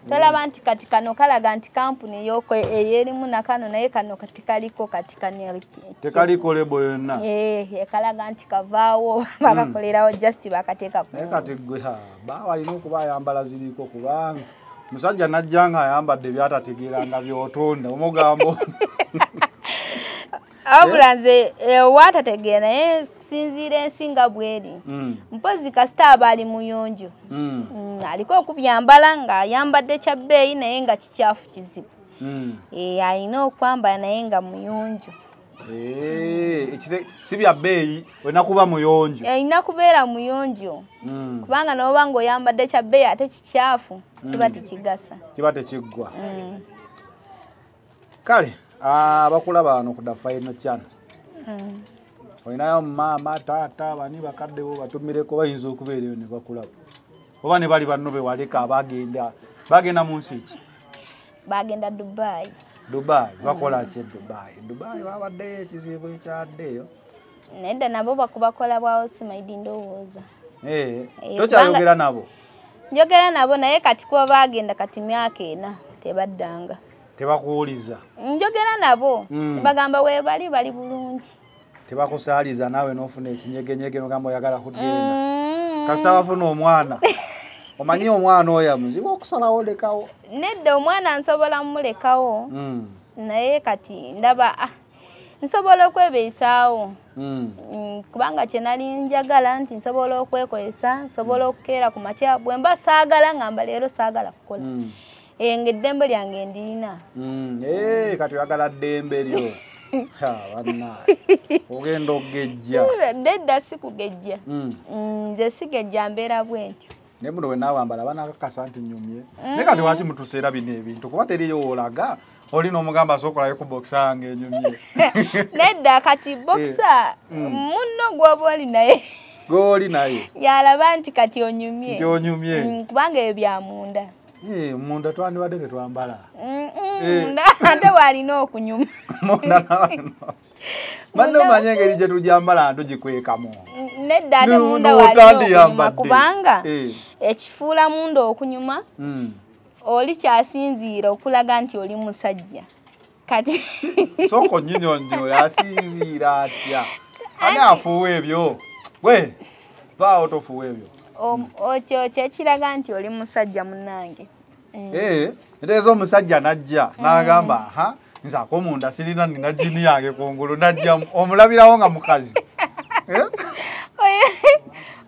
tolaba nti kati kano kalaga nti kampuni ey'oko eyerimu na kano naye kano tekaliko kati kano tekaliko lebo yonna? Ekalaga nti kavaawo bakakolerawo just bakateeka ku naye kati gwe ha baawa alina okuba ayambala ziriko kubanga. Musajja najja nga ayambadde byatategeeranga byotunda omugambo wabula nze eh, waatategeera naye kusinziira ensi nga bweri. Mm, mpozi kasita aba ali muyonjo mm, Mm, aliko okubyambala ng'ayambadde kya bbeeyi naye nga kikyafu kizibu. Eh, alina okwambala naye nga muyonjo Eh, si bya bbeeyi olina kuba muyonjo erina kubeera muyonjo kubanga n'oba ng'oyambadde kya bbeeyi ate kikyafu kiba tekigasa. Kiba tekiggwa. Kale abakulaba wano ku dafaino kyano mm. olinayo maama taata bani bakaddewo batumireko bayinza okubeerayo ne bakulaba oba ne bali banno bewaleka bagenda bagenda mu nsi ki? Bagenda dubai. Dubayi bakola ki e dubayi dubayi babaddeyo ekizibu ekyaddeyo. Nedda nabo bakubakola bwawo simaidi ndowooza Eh, Eh, tokyayogera nabo? Njogera nabo naye kati kuba bagenda kati myaka ena tebaddanga tebakuwuliza. Njogera nabo Mm. bagamba weebali bali bulungi. Tebakusaaliza naawe n'ofuna ekinyegenyege nogamba oyagala kugenda. Mm. kasita bafuna omwana. Omanyi omwana oyo muzibu okusalawo lekawo. Nedda omwana nsobola mumulekawo Mm, naye kati ndaba ah, nsobola okwebeisaawo Mm, kubanga kyenali njagala nti nsobola okwekozesa nsobola okukeera ku makya bwe mba saagala ngamba leero saagala kukola nga eddembe lyange ndirina mm. Eh, kati oyagala ddembe lyo. Ogenda ogejja nedda sikugejja. Mm. Mm, nze sigejja mbeera bwe ntyo naye muno wenawambala banakakasa nti nyumye naye kati waki mutuseera bino ebintu? Kuba teriyo olaga olina omugamba asokolayo ku bokisa yange enyumye nedda kati bokisa Mm. munno gwoba oli naye. Goli naye. Yalaba nti kati onyumye. Nti onyumye. Kubanga ebyo byamunda Eh, munda twandibadde tetwambala. Eh. ate waalina okunyuma. Banne omanye engeri gye tujambala ntugikwekamu nedda ate munda nu- waalina okunyuma tandiyambadde. kubanga Eh, ekifuula munda okunyuma mm. oli kyasinziira okulaga nti oli musajja. Kati soko nyinyonyola asinziira atya? Ani afuuwa ebyo? Gwe vaawo tofuuwa ebyo okyo kyekiraga nti oli musajja munnange Mm. Eh, ntegeeza omusajja najja n'agamba aha nze akomunda sirina nina jini yange kungulu najja omulabirawo nga mukazi Eh?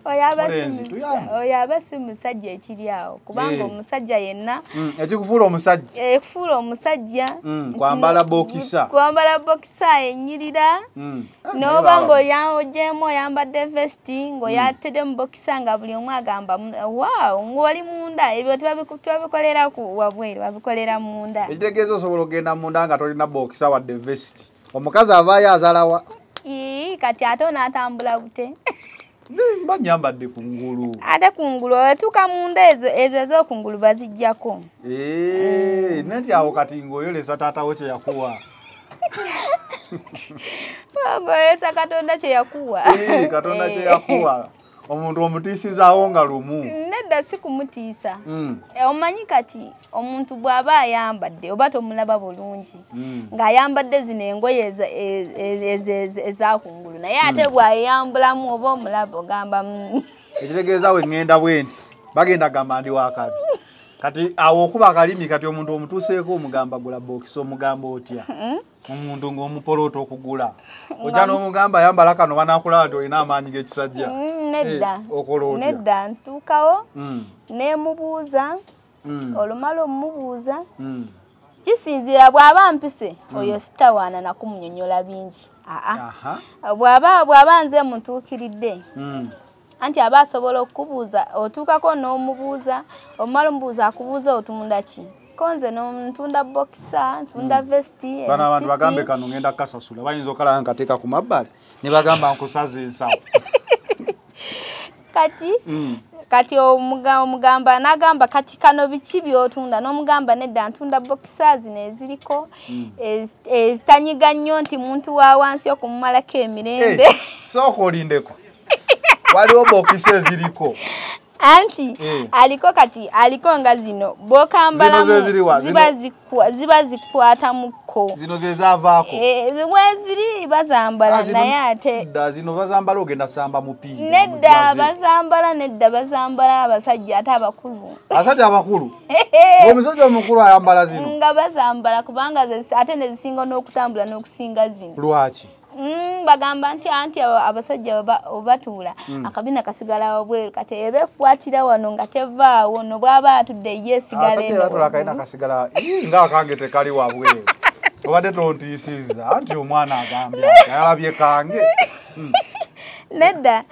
Oyo aba si musajja ekiri awo kubanga Eh. omusajja yenna Mm, ekikufuula omusajja. Efuula omusajja. Mm, kwambala bookisa. kwambala bokisa enyirira. Mm. Ah, n'oba baba- ng'oyaogyemu oyambadde vesti ng'oyatedde mu bokisa nga buli omu agamba waawo ng'oli munda. Ebyo tebabikolera wabweru babikolera munda. Ekitegeeza osobola okgenda munda nga tolina bookisa wadde vesti omukazi avaayo azalawa kati ate onaatambula bute mba nyambadde ku ngulu. Ate kungulu otuuka munda ezo ezo ez'okungulu baziggyako Eh, nenti awo kati ng'oyolesa taatawo kye yakuwa. Ogoyesa katonda kye yakuwa. Katonda kye yakuwa omuntu omutiisizaawo nga lumu. Nedda si kumutiisa. Mm, Eh, omanyi kati omuntu bw'aba ayambadde oba tomulaba bulungi mm. ng'ayambadde zino engoye eza- e- e- ezakungulu naye ate bw'ayambulamu oba omulaba ogamba "Mm." ekitegeeza we ŋŋenda bwe nti bagenda gamba ndi wakabi kati awo okuba akalimi kati omuntu omutuuseeko omugamba gula bookisi omugamba otya omuntu ng'omupoloota okugula. Ojja n'omugamba ayambala kano banakulaba nti olina amaanyi g'ekisajja Mm, nedda. Eh, nedda ntuukawo. Mm, neemubuuza mm, olumala omubuuza. Mm. kisinziira bw'aba mpise oyo sitawaana nakumunyonyola bingi. Aa. Bw'aba nze mutuukiridde Mm. anti aba asobola okubuuza otuukako n'omubuuza. Omumala omubuuza akubuuza otunda ki ko nze ntunda bokisa ntunda vesti bano abantu bagambe kano ngenda kukasasula bayinza okalaba nkateeka ku mabbali. Ne bagamba nkusaza ensawo. Kati Mm. kati omuga- omugamba n'agamba kati kano biki by'otunda? N'omugamba nedda ntunda bokisa zino eziriko Mm. ez- ezitanyiga nnyo nti muntu wa wansi okumumalako emirembe. Eh, sooka olindeko. Waliwo bookisi eziriko anti Eh. aliko kati aliko nga zino bokambalamu Zino ze ziriwa? ziba Zino- zezaavaako Eh, weziri bazambala naye ate dda zino bazambala ogenda samba mupiira nedda bazambala nedda bazambala abasajja ate abakulu. Abasajja abakulu? Omusajja omukulu ayambala zino? Nga bazambala kubanga ze- ate nezisinga n'okutambula n'okusinga zino. Lwaki? Mm, bagamba nti anti abasajja weba- webatuula akabina kasigala wabweru kati eba ekwatira wano nga tevaawo no bw'aba atudde ye esigala abasajja batula kalina kasigala "Ii, nga akange tekali wabweru obadde tontiisiza. Anti omwana agambye ati, ayalabye kange nedda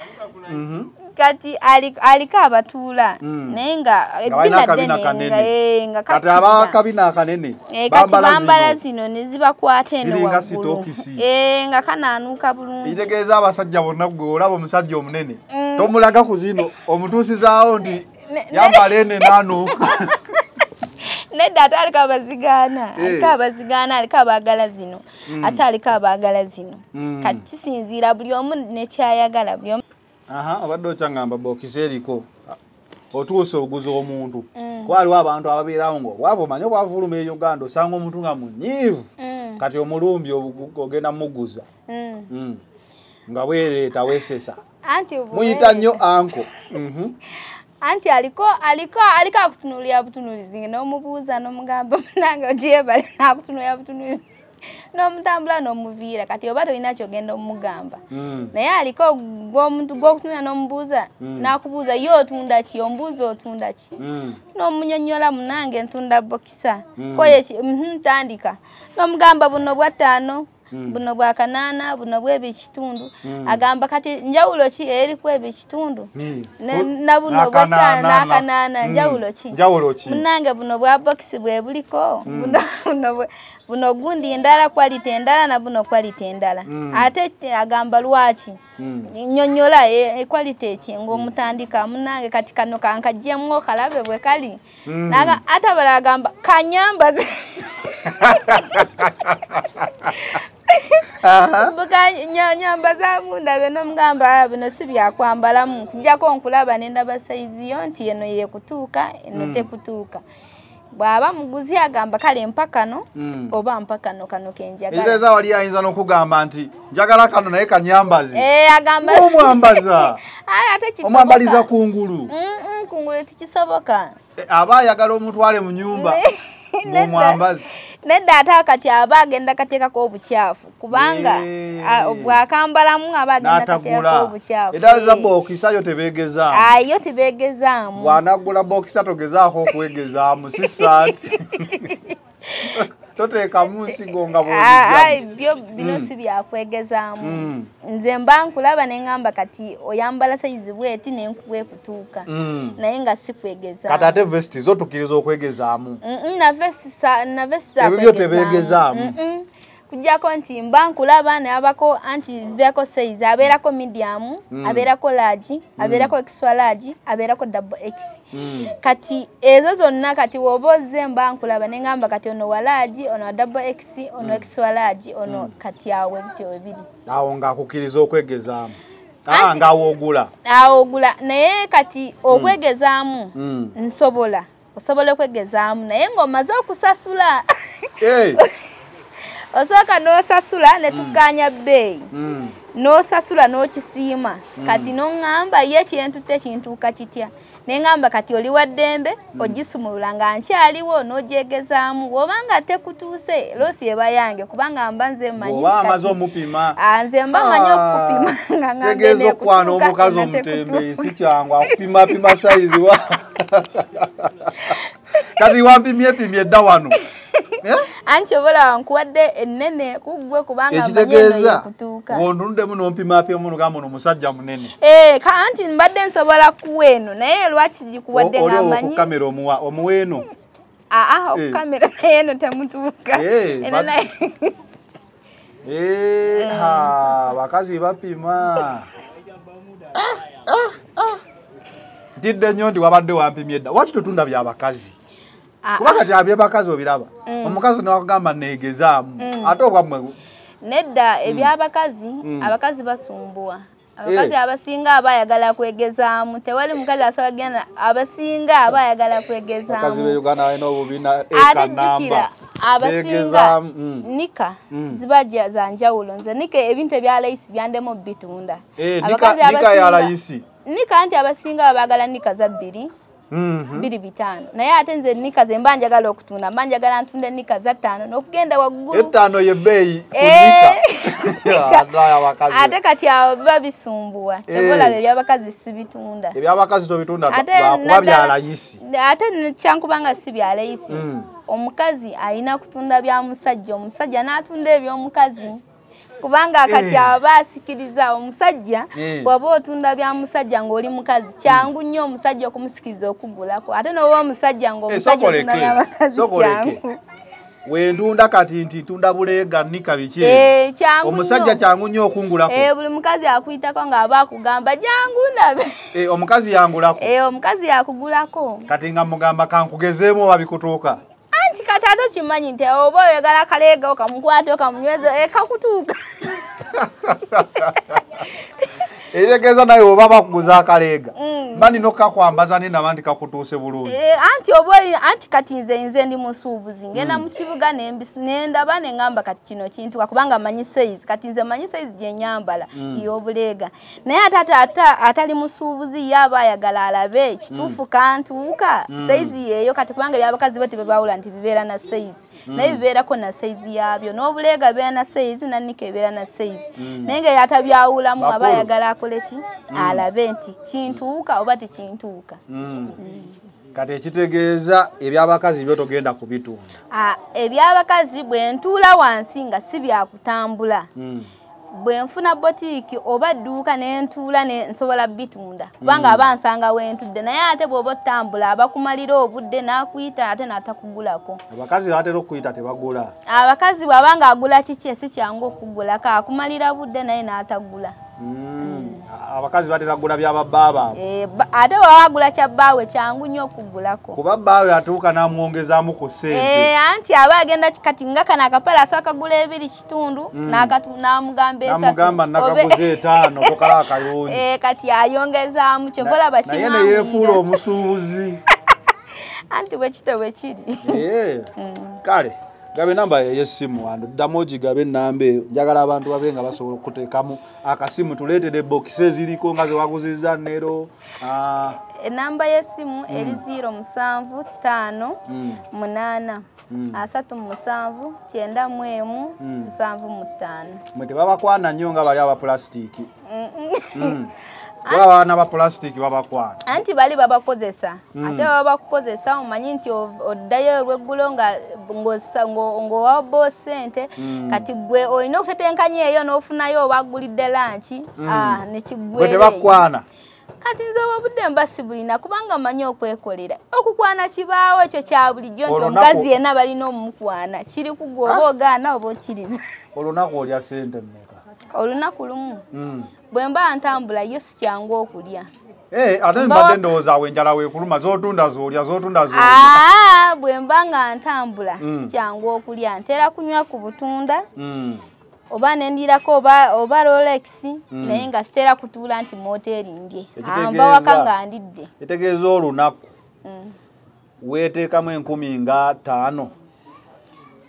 Mhm. kati ali- aliko abatuula Mm. naye nga nga balina ebbina akabina ddene nga kanene eh, kakkiriza. abakabina akanene Eh, kati bambala zino ne zibakwata eno Ziringa waggulu sitookisi. Eh, nga kanaanuuka bulungi ekitegeeza abasajja bonna gwe olaba omusajja omunene Mm. tomulaga ku zino omutuusizaawo nti yambala ene naanuuka nedda ate aliko abazigaana Eh. aliko abazigaana aliko abaagala zino ate aliko abaagala zino. Mm. kati kisinziira buli omu nekyayagala buli omu. Aha obadde okyangamba bookisi eriko otuuse oguza omuntu Mm. kuba waliwo abantu ababeerawo nga obwavu omanye obwavuluma e uganda osanga omuntu nga munyiivu? Kati omulumbi ogenda muguza nga bwereeta weesesa. Muyita nnyo anko. Anti aliko aliko aliko akutunuulira butunuulizi n'omubuuza n'omugamba nange ogyebale n'akutunuulira butunuulizi n'omutambula n'omuviira kati oba tolina kyogenda omugamba Mm. naye aliko gw'omuntu gw'okutunula n'omubuuza Mm. n'akubuuza ye otunda ki omubuuza otunda ki Mm. n'omunyonyola munange ntunda bokisa Mm. koye ki mhm, tandika n'omugamba buno bwa ttaano Mm. Buno bwa kanaana buno bw'ebikitundu Mm. agamba kati njawulo ki Ni. Ne- Ku- na buno bwa n'akanaana mm. njawulo ki njawulo ki munange buno bwa bokisi bwe buliko Mm. buno buno gundi endala kwalite endala na buno kwalite endala Mm. ate te agamba lwaki Mm. nyonyola e- ekwalite ki ng'omutandika munange kati kano kankajjemu okalabe bwe kali Mm. Ate abala agamba kanyambaze Aha. nyambaza mundabe nomugamba "Ah, bino si byakwambalamu kujjako nkulaba nendaba sayiziyo nti eno yekutuuka eno Mm. tekutuuka bw'aba muguzi agamba kale mpa kano Mm. oba mpa kano kano kenjagala ekitegeeza wali ayinza n'okugamba nti njagala kano naye kanyambazi Eh, agamba omwambaza Aye, ate kisoboka. omwambaliza kungulu Mm-mm, kungulu tekisoboka Eh, aba ayagala omutwale mu nyumba Nedda. nedda ate kati aba agenda kateekako obukyafu kubanga bw'akambalamu aba agenda kateekako obukyafu. Era za bookisa yo tebeegezaamu. Ayo tebegezaamu bw'anagula bookisa togezaako okwegezaamu si saati toteekamu nsigo nga Ah, ai, bwogijjamu byo bino Mm. si byakwegezaamu Mm. nze mba nkulaba ne ŋŋamba kati oyambala sayizi bweti nenkuwa ekutuuka Mm. naye nga si kati ate vesiti zo tukkiriza okwegezaamu sisa- nave Ebyo byo tebeegezaamu. Mm-mm. kujjako nti mba nkulaba nabako anti zibeerako sayizi abeerako medium Mm. abeerako lagi abeerako extra lagi abeerako double x Mm. kati ezo zonna kati woba ozze mba nkulaba ne ŋŋamba kati ono wa lagi ono double x ono extra lagi ono kati awe bityo webiri awo ng'akukkiriza okwegezaamu aa ng'awo ogula awo ogula naye kati okwegezaamu Mm. nsobola osobola okwegezaamu naye ng'omaze okusasula Eh. osooka n'osasula ne tukkaanya bbeeyi. Mm. n'osasula n'okisiima. Kati n'oŋŋamba ye kyentutte kintuuka kitya. Ne ŋŋamba kati oli wa ddembe ogisumulula nga nkyaliwo n'ogyegezaamu bw'oba nga tekutuuse loosi eba yange kubanga mba nze mmanyi oba kati- amaze omupima Ah, nze mba manyi okupima nga ŋŋambe tegeeza okukwana neekutuuka, omukazi tekutuuka. si kyangu akupimapima sayizi wa? Kati wampimyepimye dda wano? Anti obola nkuwadde ennene kuggwe kubanga eno ekitegeeza yekutuuka ng'ontunuddemu n'ompimapima nogamba ono musajja munene. Eh, ka anti mbadde nsobola kuwa eno naye lwaki gikuwadde oli nga owo ku mmanyi? kamera omuwa omuweeno aa Eh. okukamera naye eno temutuuka. Eh, Eno naye- Eh, ha, bakazi bapima. Ntidde nnyo nti wabadde wampimye dda. Waki totunda byabakazi Ah, kuba kati abyabakazi obiraba Mm. omukazi newakugamba neegezaamu Mm. ate obwammwe nedda ebyabakazi Mm. abakazi basumbuwa abakazi Eh. abasinga aba ayagala kwegezaamu tewali mukazi asobola genda abasinga aba ayagala bakazi be uganda balina obubiina ate ekanamba abasinga nika ziba za njawulo. Nze nika ebintu ebya layisi byandemu bitunda. Eh, Abakazi abasinga- nika anti abasinga baagala nika za bbiri. Biri bitaano naye ate nze nika ze mba njagala okutunda mba njagala ntunda nika za ttaano n'okugenda waggulu. Ettaano yebbeeyi Eh. kunika abakazi. Ate kati awo biba bisumbuwa Eh. tebolaba ebyabakazi sibitunda ebyabakazi tobitunda Ate lwakuba bya naddala- layisi ate kyankubanga si bya layisi Mm. omukazi alina kutunda bya musajja omusajja n'atunda eby'omukazi kubanga kati Eh. aba asikiriza omusajja Eh. bw'oba otunda bya musajja ng'oli mukazi kyangu nnyo omusajja okumusikiriza okugulako. Ate n'oba omusajja Eh, ng'omusajja sokoleke, otunda byabakazi kyangu. Wentunda kati nti ntunda buleega nika biki Eh, omusajja kyangu nnyo okungulako. Eh, buli mukazi akuyitako ng'aba akugamba jangu ndabe. Eh, omukazi yangulako. Eh, omukazi yakugulako. Kati nga mugamba kankugezeemu oba bikutuuka anti kati ate okimanyi nti oba oyagala kaleega okamukwate okamunyweze ekakutuuka etegeeza naye oba bakuguza akaleega Mm. mba nina okakwambaza nenaba nti kakutuuse bulungi. Eh, anti oba oli- anti kati nze nze ndi musuubuzi. Ngenda mu kibuga nendaba neŋŋamba kati kino kintuka kubanga manyi sayizi kati nze manyi sayizi gyenyambala ey'obuleega naye ate ate ata- atali musuubuzi ye aba ayagala alabe. Kituufu kantuuka. Sayizi yeeyo kati kubanga ebyabakazi bo tebebawula nti bibeera na sayizi naye bibeerako na sayizi yaabyo. N'obuleega beera na sayizi nanika ebeera na sayizi naye nga yatabyawulamu aba ayagala akole ki? Alabe nti kintuuka oba tekintuuka Mm. kati ekitegeeza ebyabakazi byo togenda kubitunda. Ah, ebyabakazi bwe ntuula wansi nga si byakutambula Mm. Bwe nfuna botiiki oba dduuka ne ntuula ne nsobola bitunda. Kubanga aba nsanga wentudde naye ate bw'oba otambula abakumalira obudde n'akuyita ate n'atakugulako. Abakazi batera okuyita tebagula. Abakazi bw'aba nga agula kiki? Si kyangu okugulako akumalira budde naye n'atagula. Mm. Abakazi batera kugula byababba baabwe Eh, ate bw'aba agula kya bbaawe kyangu nnyo okugulako. Kuba bbaawe atuuka n'amwongezaamu ku ssente. Eh, anti aba agenda kati nga kano akapale asooka kagula ebiri kitundu n'akatu- n'amugamba esatu. Namugamba Obe- nakaguze etaano tokala akayonji. Eh, kati ayongezaamu kyobola naye neyeefuula omusuubuzi. Anti bwe kito bwe kiri. Eh, kale gabe namba ey'essimu wano ddamu ogigabe ennamba eyo njagala abantu babe nga basobola okuteekamu akasimu tuleetere bokisi eziriko nga zewaguzizza nero ah, enamba y'essimu eri ziro musanvu ttaano mm, munaana Mm. asatu mu musanvu kyenda mu emu Mm. musanvu mu ttaano mwe tebabakwana nnyo nga bali abapulasitiiki Abaana bapulasitiiki babakwana. Anti bali babakozesa. Mm. ate baba bakukozesa omanyi nti oddayo olweggulo nga ng'ossa- ng'o- ng'owabba sente Mm. kati gwe olina okutetenkanya eyo n'ofunayo obagulidde lanki Mm. ah, bwe nekiggwereyo tebakwana. Kati nze obudde mba sibulina kubanga manyi okwekolera. Okukwana kibaawo ekyo kya bulijjo nti omukazi yenna balina omumukwana kiri ku gwe oba ogaana oba okkiriza olunaku olya sente mmeka olunaku lumu Mm. bwe mba ntambula yo si kyangu okulya. Eh, ate Mba- mbadde ndowooza awo enjala weekuluma zotunda zolya zotunda zolya. Aa bwe mba nga ntambula Mm. si kyangu okulya. Ntera kunywa ku butunda Mm. oba nendirako oba, rolex naye nga sitera kutuula nti moteeri ndye. Ekitegeeza- mba waka nga ndidde. Etegeeza olunaku. Weeteekamu enkumi nga ttaano.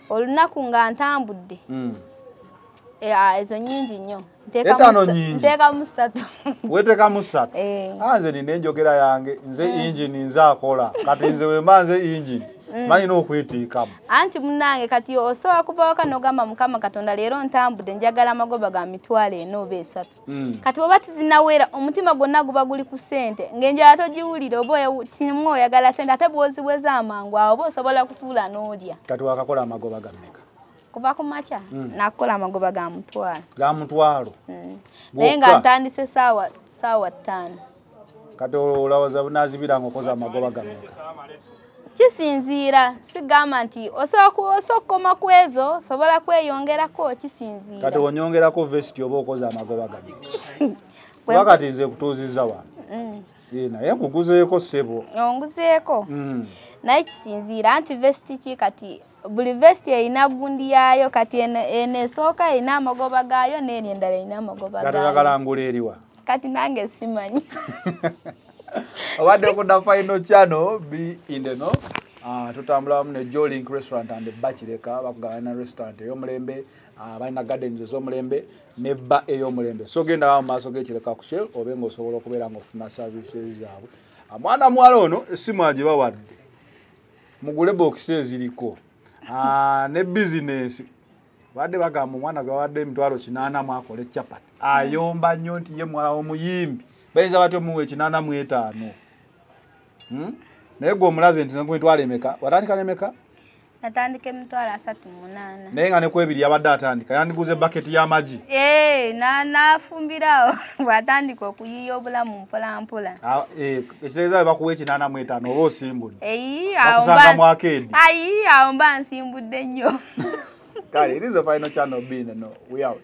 Olunaku nga ntambudde. Ah, ezo nyingi nnyo. Etaano nyingi. nteekamu ssatu weeteekamu ssatu Eh, Ah, nze nina enjogera yange. Nze ingini nze akola. Kati nze wemba nze ingini malina okweteekamu anti munnange kati osobola kuva waka n'ogamba mukama katonda leero ntambudde njagala amagoba ga mitwalo ena oba esatu. Mm. kati bweba tizinaweera omutima gwonna guba guli ku ssente ng'enjala togiwulire oba kimu oyagala ssente ate bw'ozibweza amangu awo oba osobola kutuula n'olya. Kati wakakola amagoba gammeka kuva ku makya Mm. nakukola amagoba ga mutwalo. Ga mutwalo? Mm. naye nga ntandise saawa saawa ttaano. Kati olowooza bunazibiranga okoza amagoba gammeka kisinziira sigamba nti osobola ku- osobola okukoma ku ezo osobola kweyongerako kati kisinziira onyongerako vesiti oba okoza amagoba gammeka Bwe- kuba kati nze kutuuziza wano. Mm. Naye nkuguzeeko ssebo. Onguzeeko. Mm. naye kisinziira anti vesiti ki kati buli vesiti erina gundi yaayo kati eno esooka erina amagoba gaayo n'eri endala erina amagoba kati gaayo. oyagala ngula eriwa kati nange simanyi. Obadde okudda final channel b indeno uh, tutambula wamu ne jolink restaurant and bakireka bakugabana restaurant ey'omulembe uh, balina gardens ez'omulembe ne bba ey'omulembe. So genda wa mu maaso g'ekireka ku shell obe ng'osobola okubeera ng'ofuna services zaabwe. Uh, mwana muwala ono essimu agibawadde mugule bokisi eziriko ne bizinesi badde bagamba omwana gawadde emitwalo kinaana mu akola ecapati ayomba nnyo nti ye muwala w'omuyimbi bayinza batya omuwa ekinaana mu etaano? Hmm? naye gwe omulaze nti nemitwalo emeka? Watandika nemeka natandika emitwalo asatu munaana. Naye nga nekwebiri yabadde atandika yandiguza baketi y'amagi ee nafumbirawo bw'atandika okuyiya obulamu mpolampola Ah, eh, ekitegeeza bwe bakuwa ekinaana mu etaano oba osimbudde? Eyi awo bakusanga mu mba akeedi ayi awo mba nsimbudde nnyo. Kale it is a final channel being no we out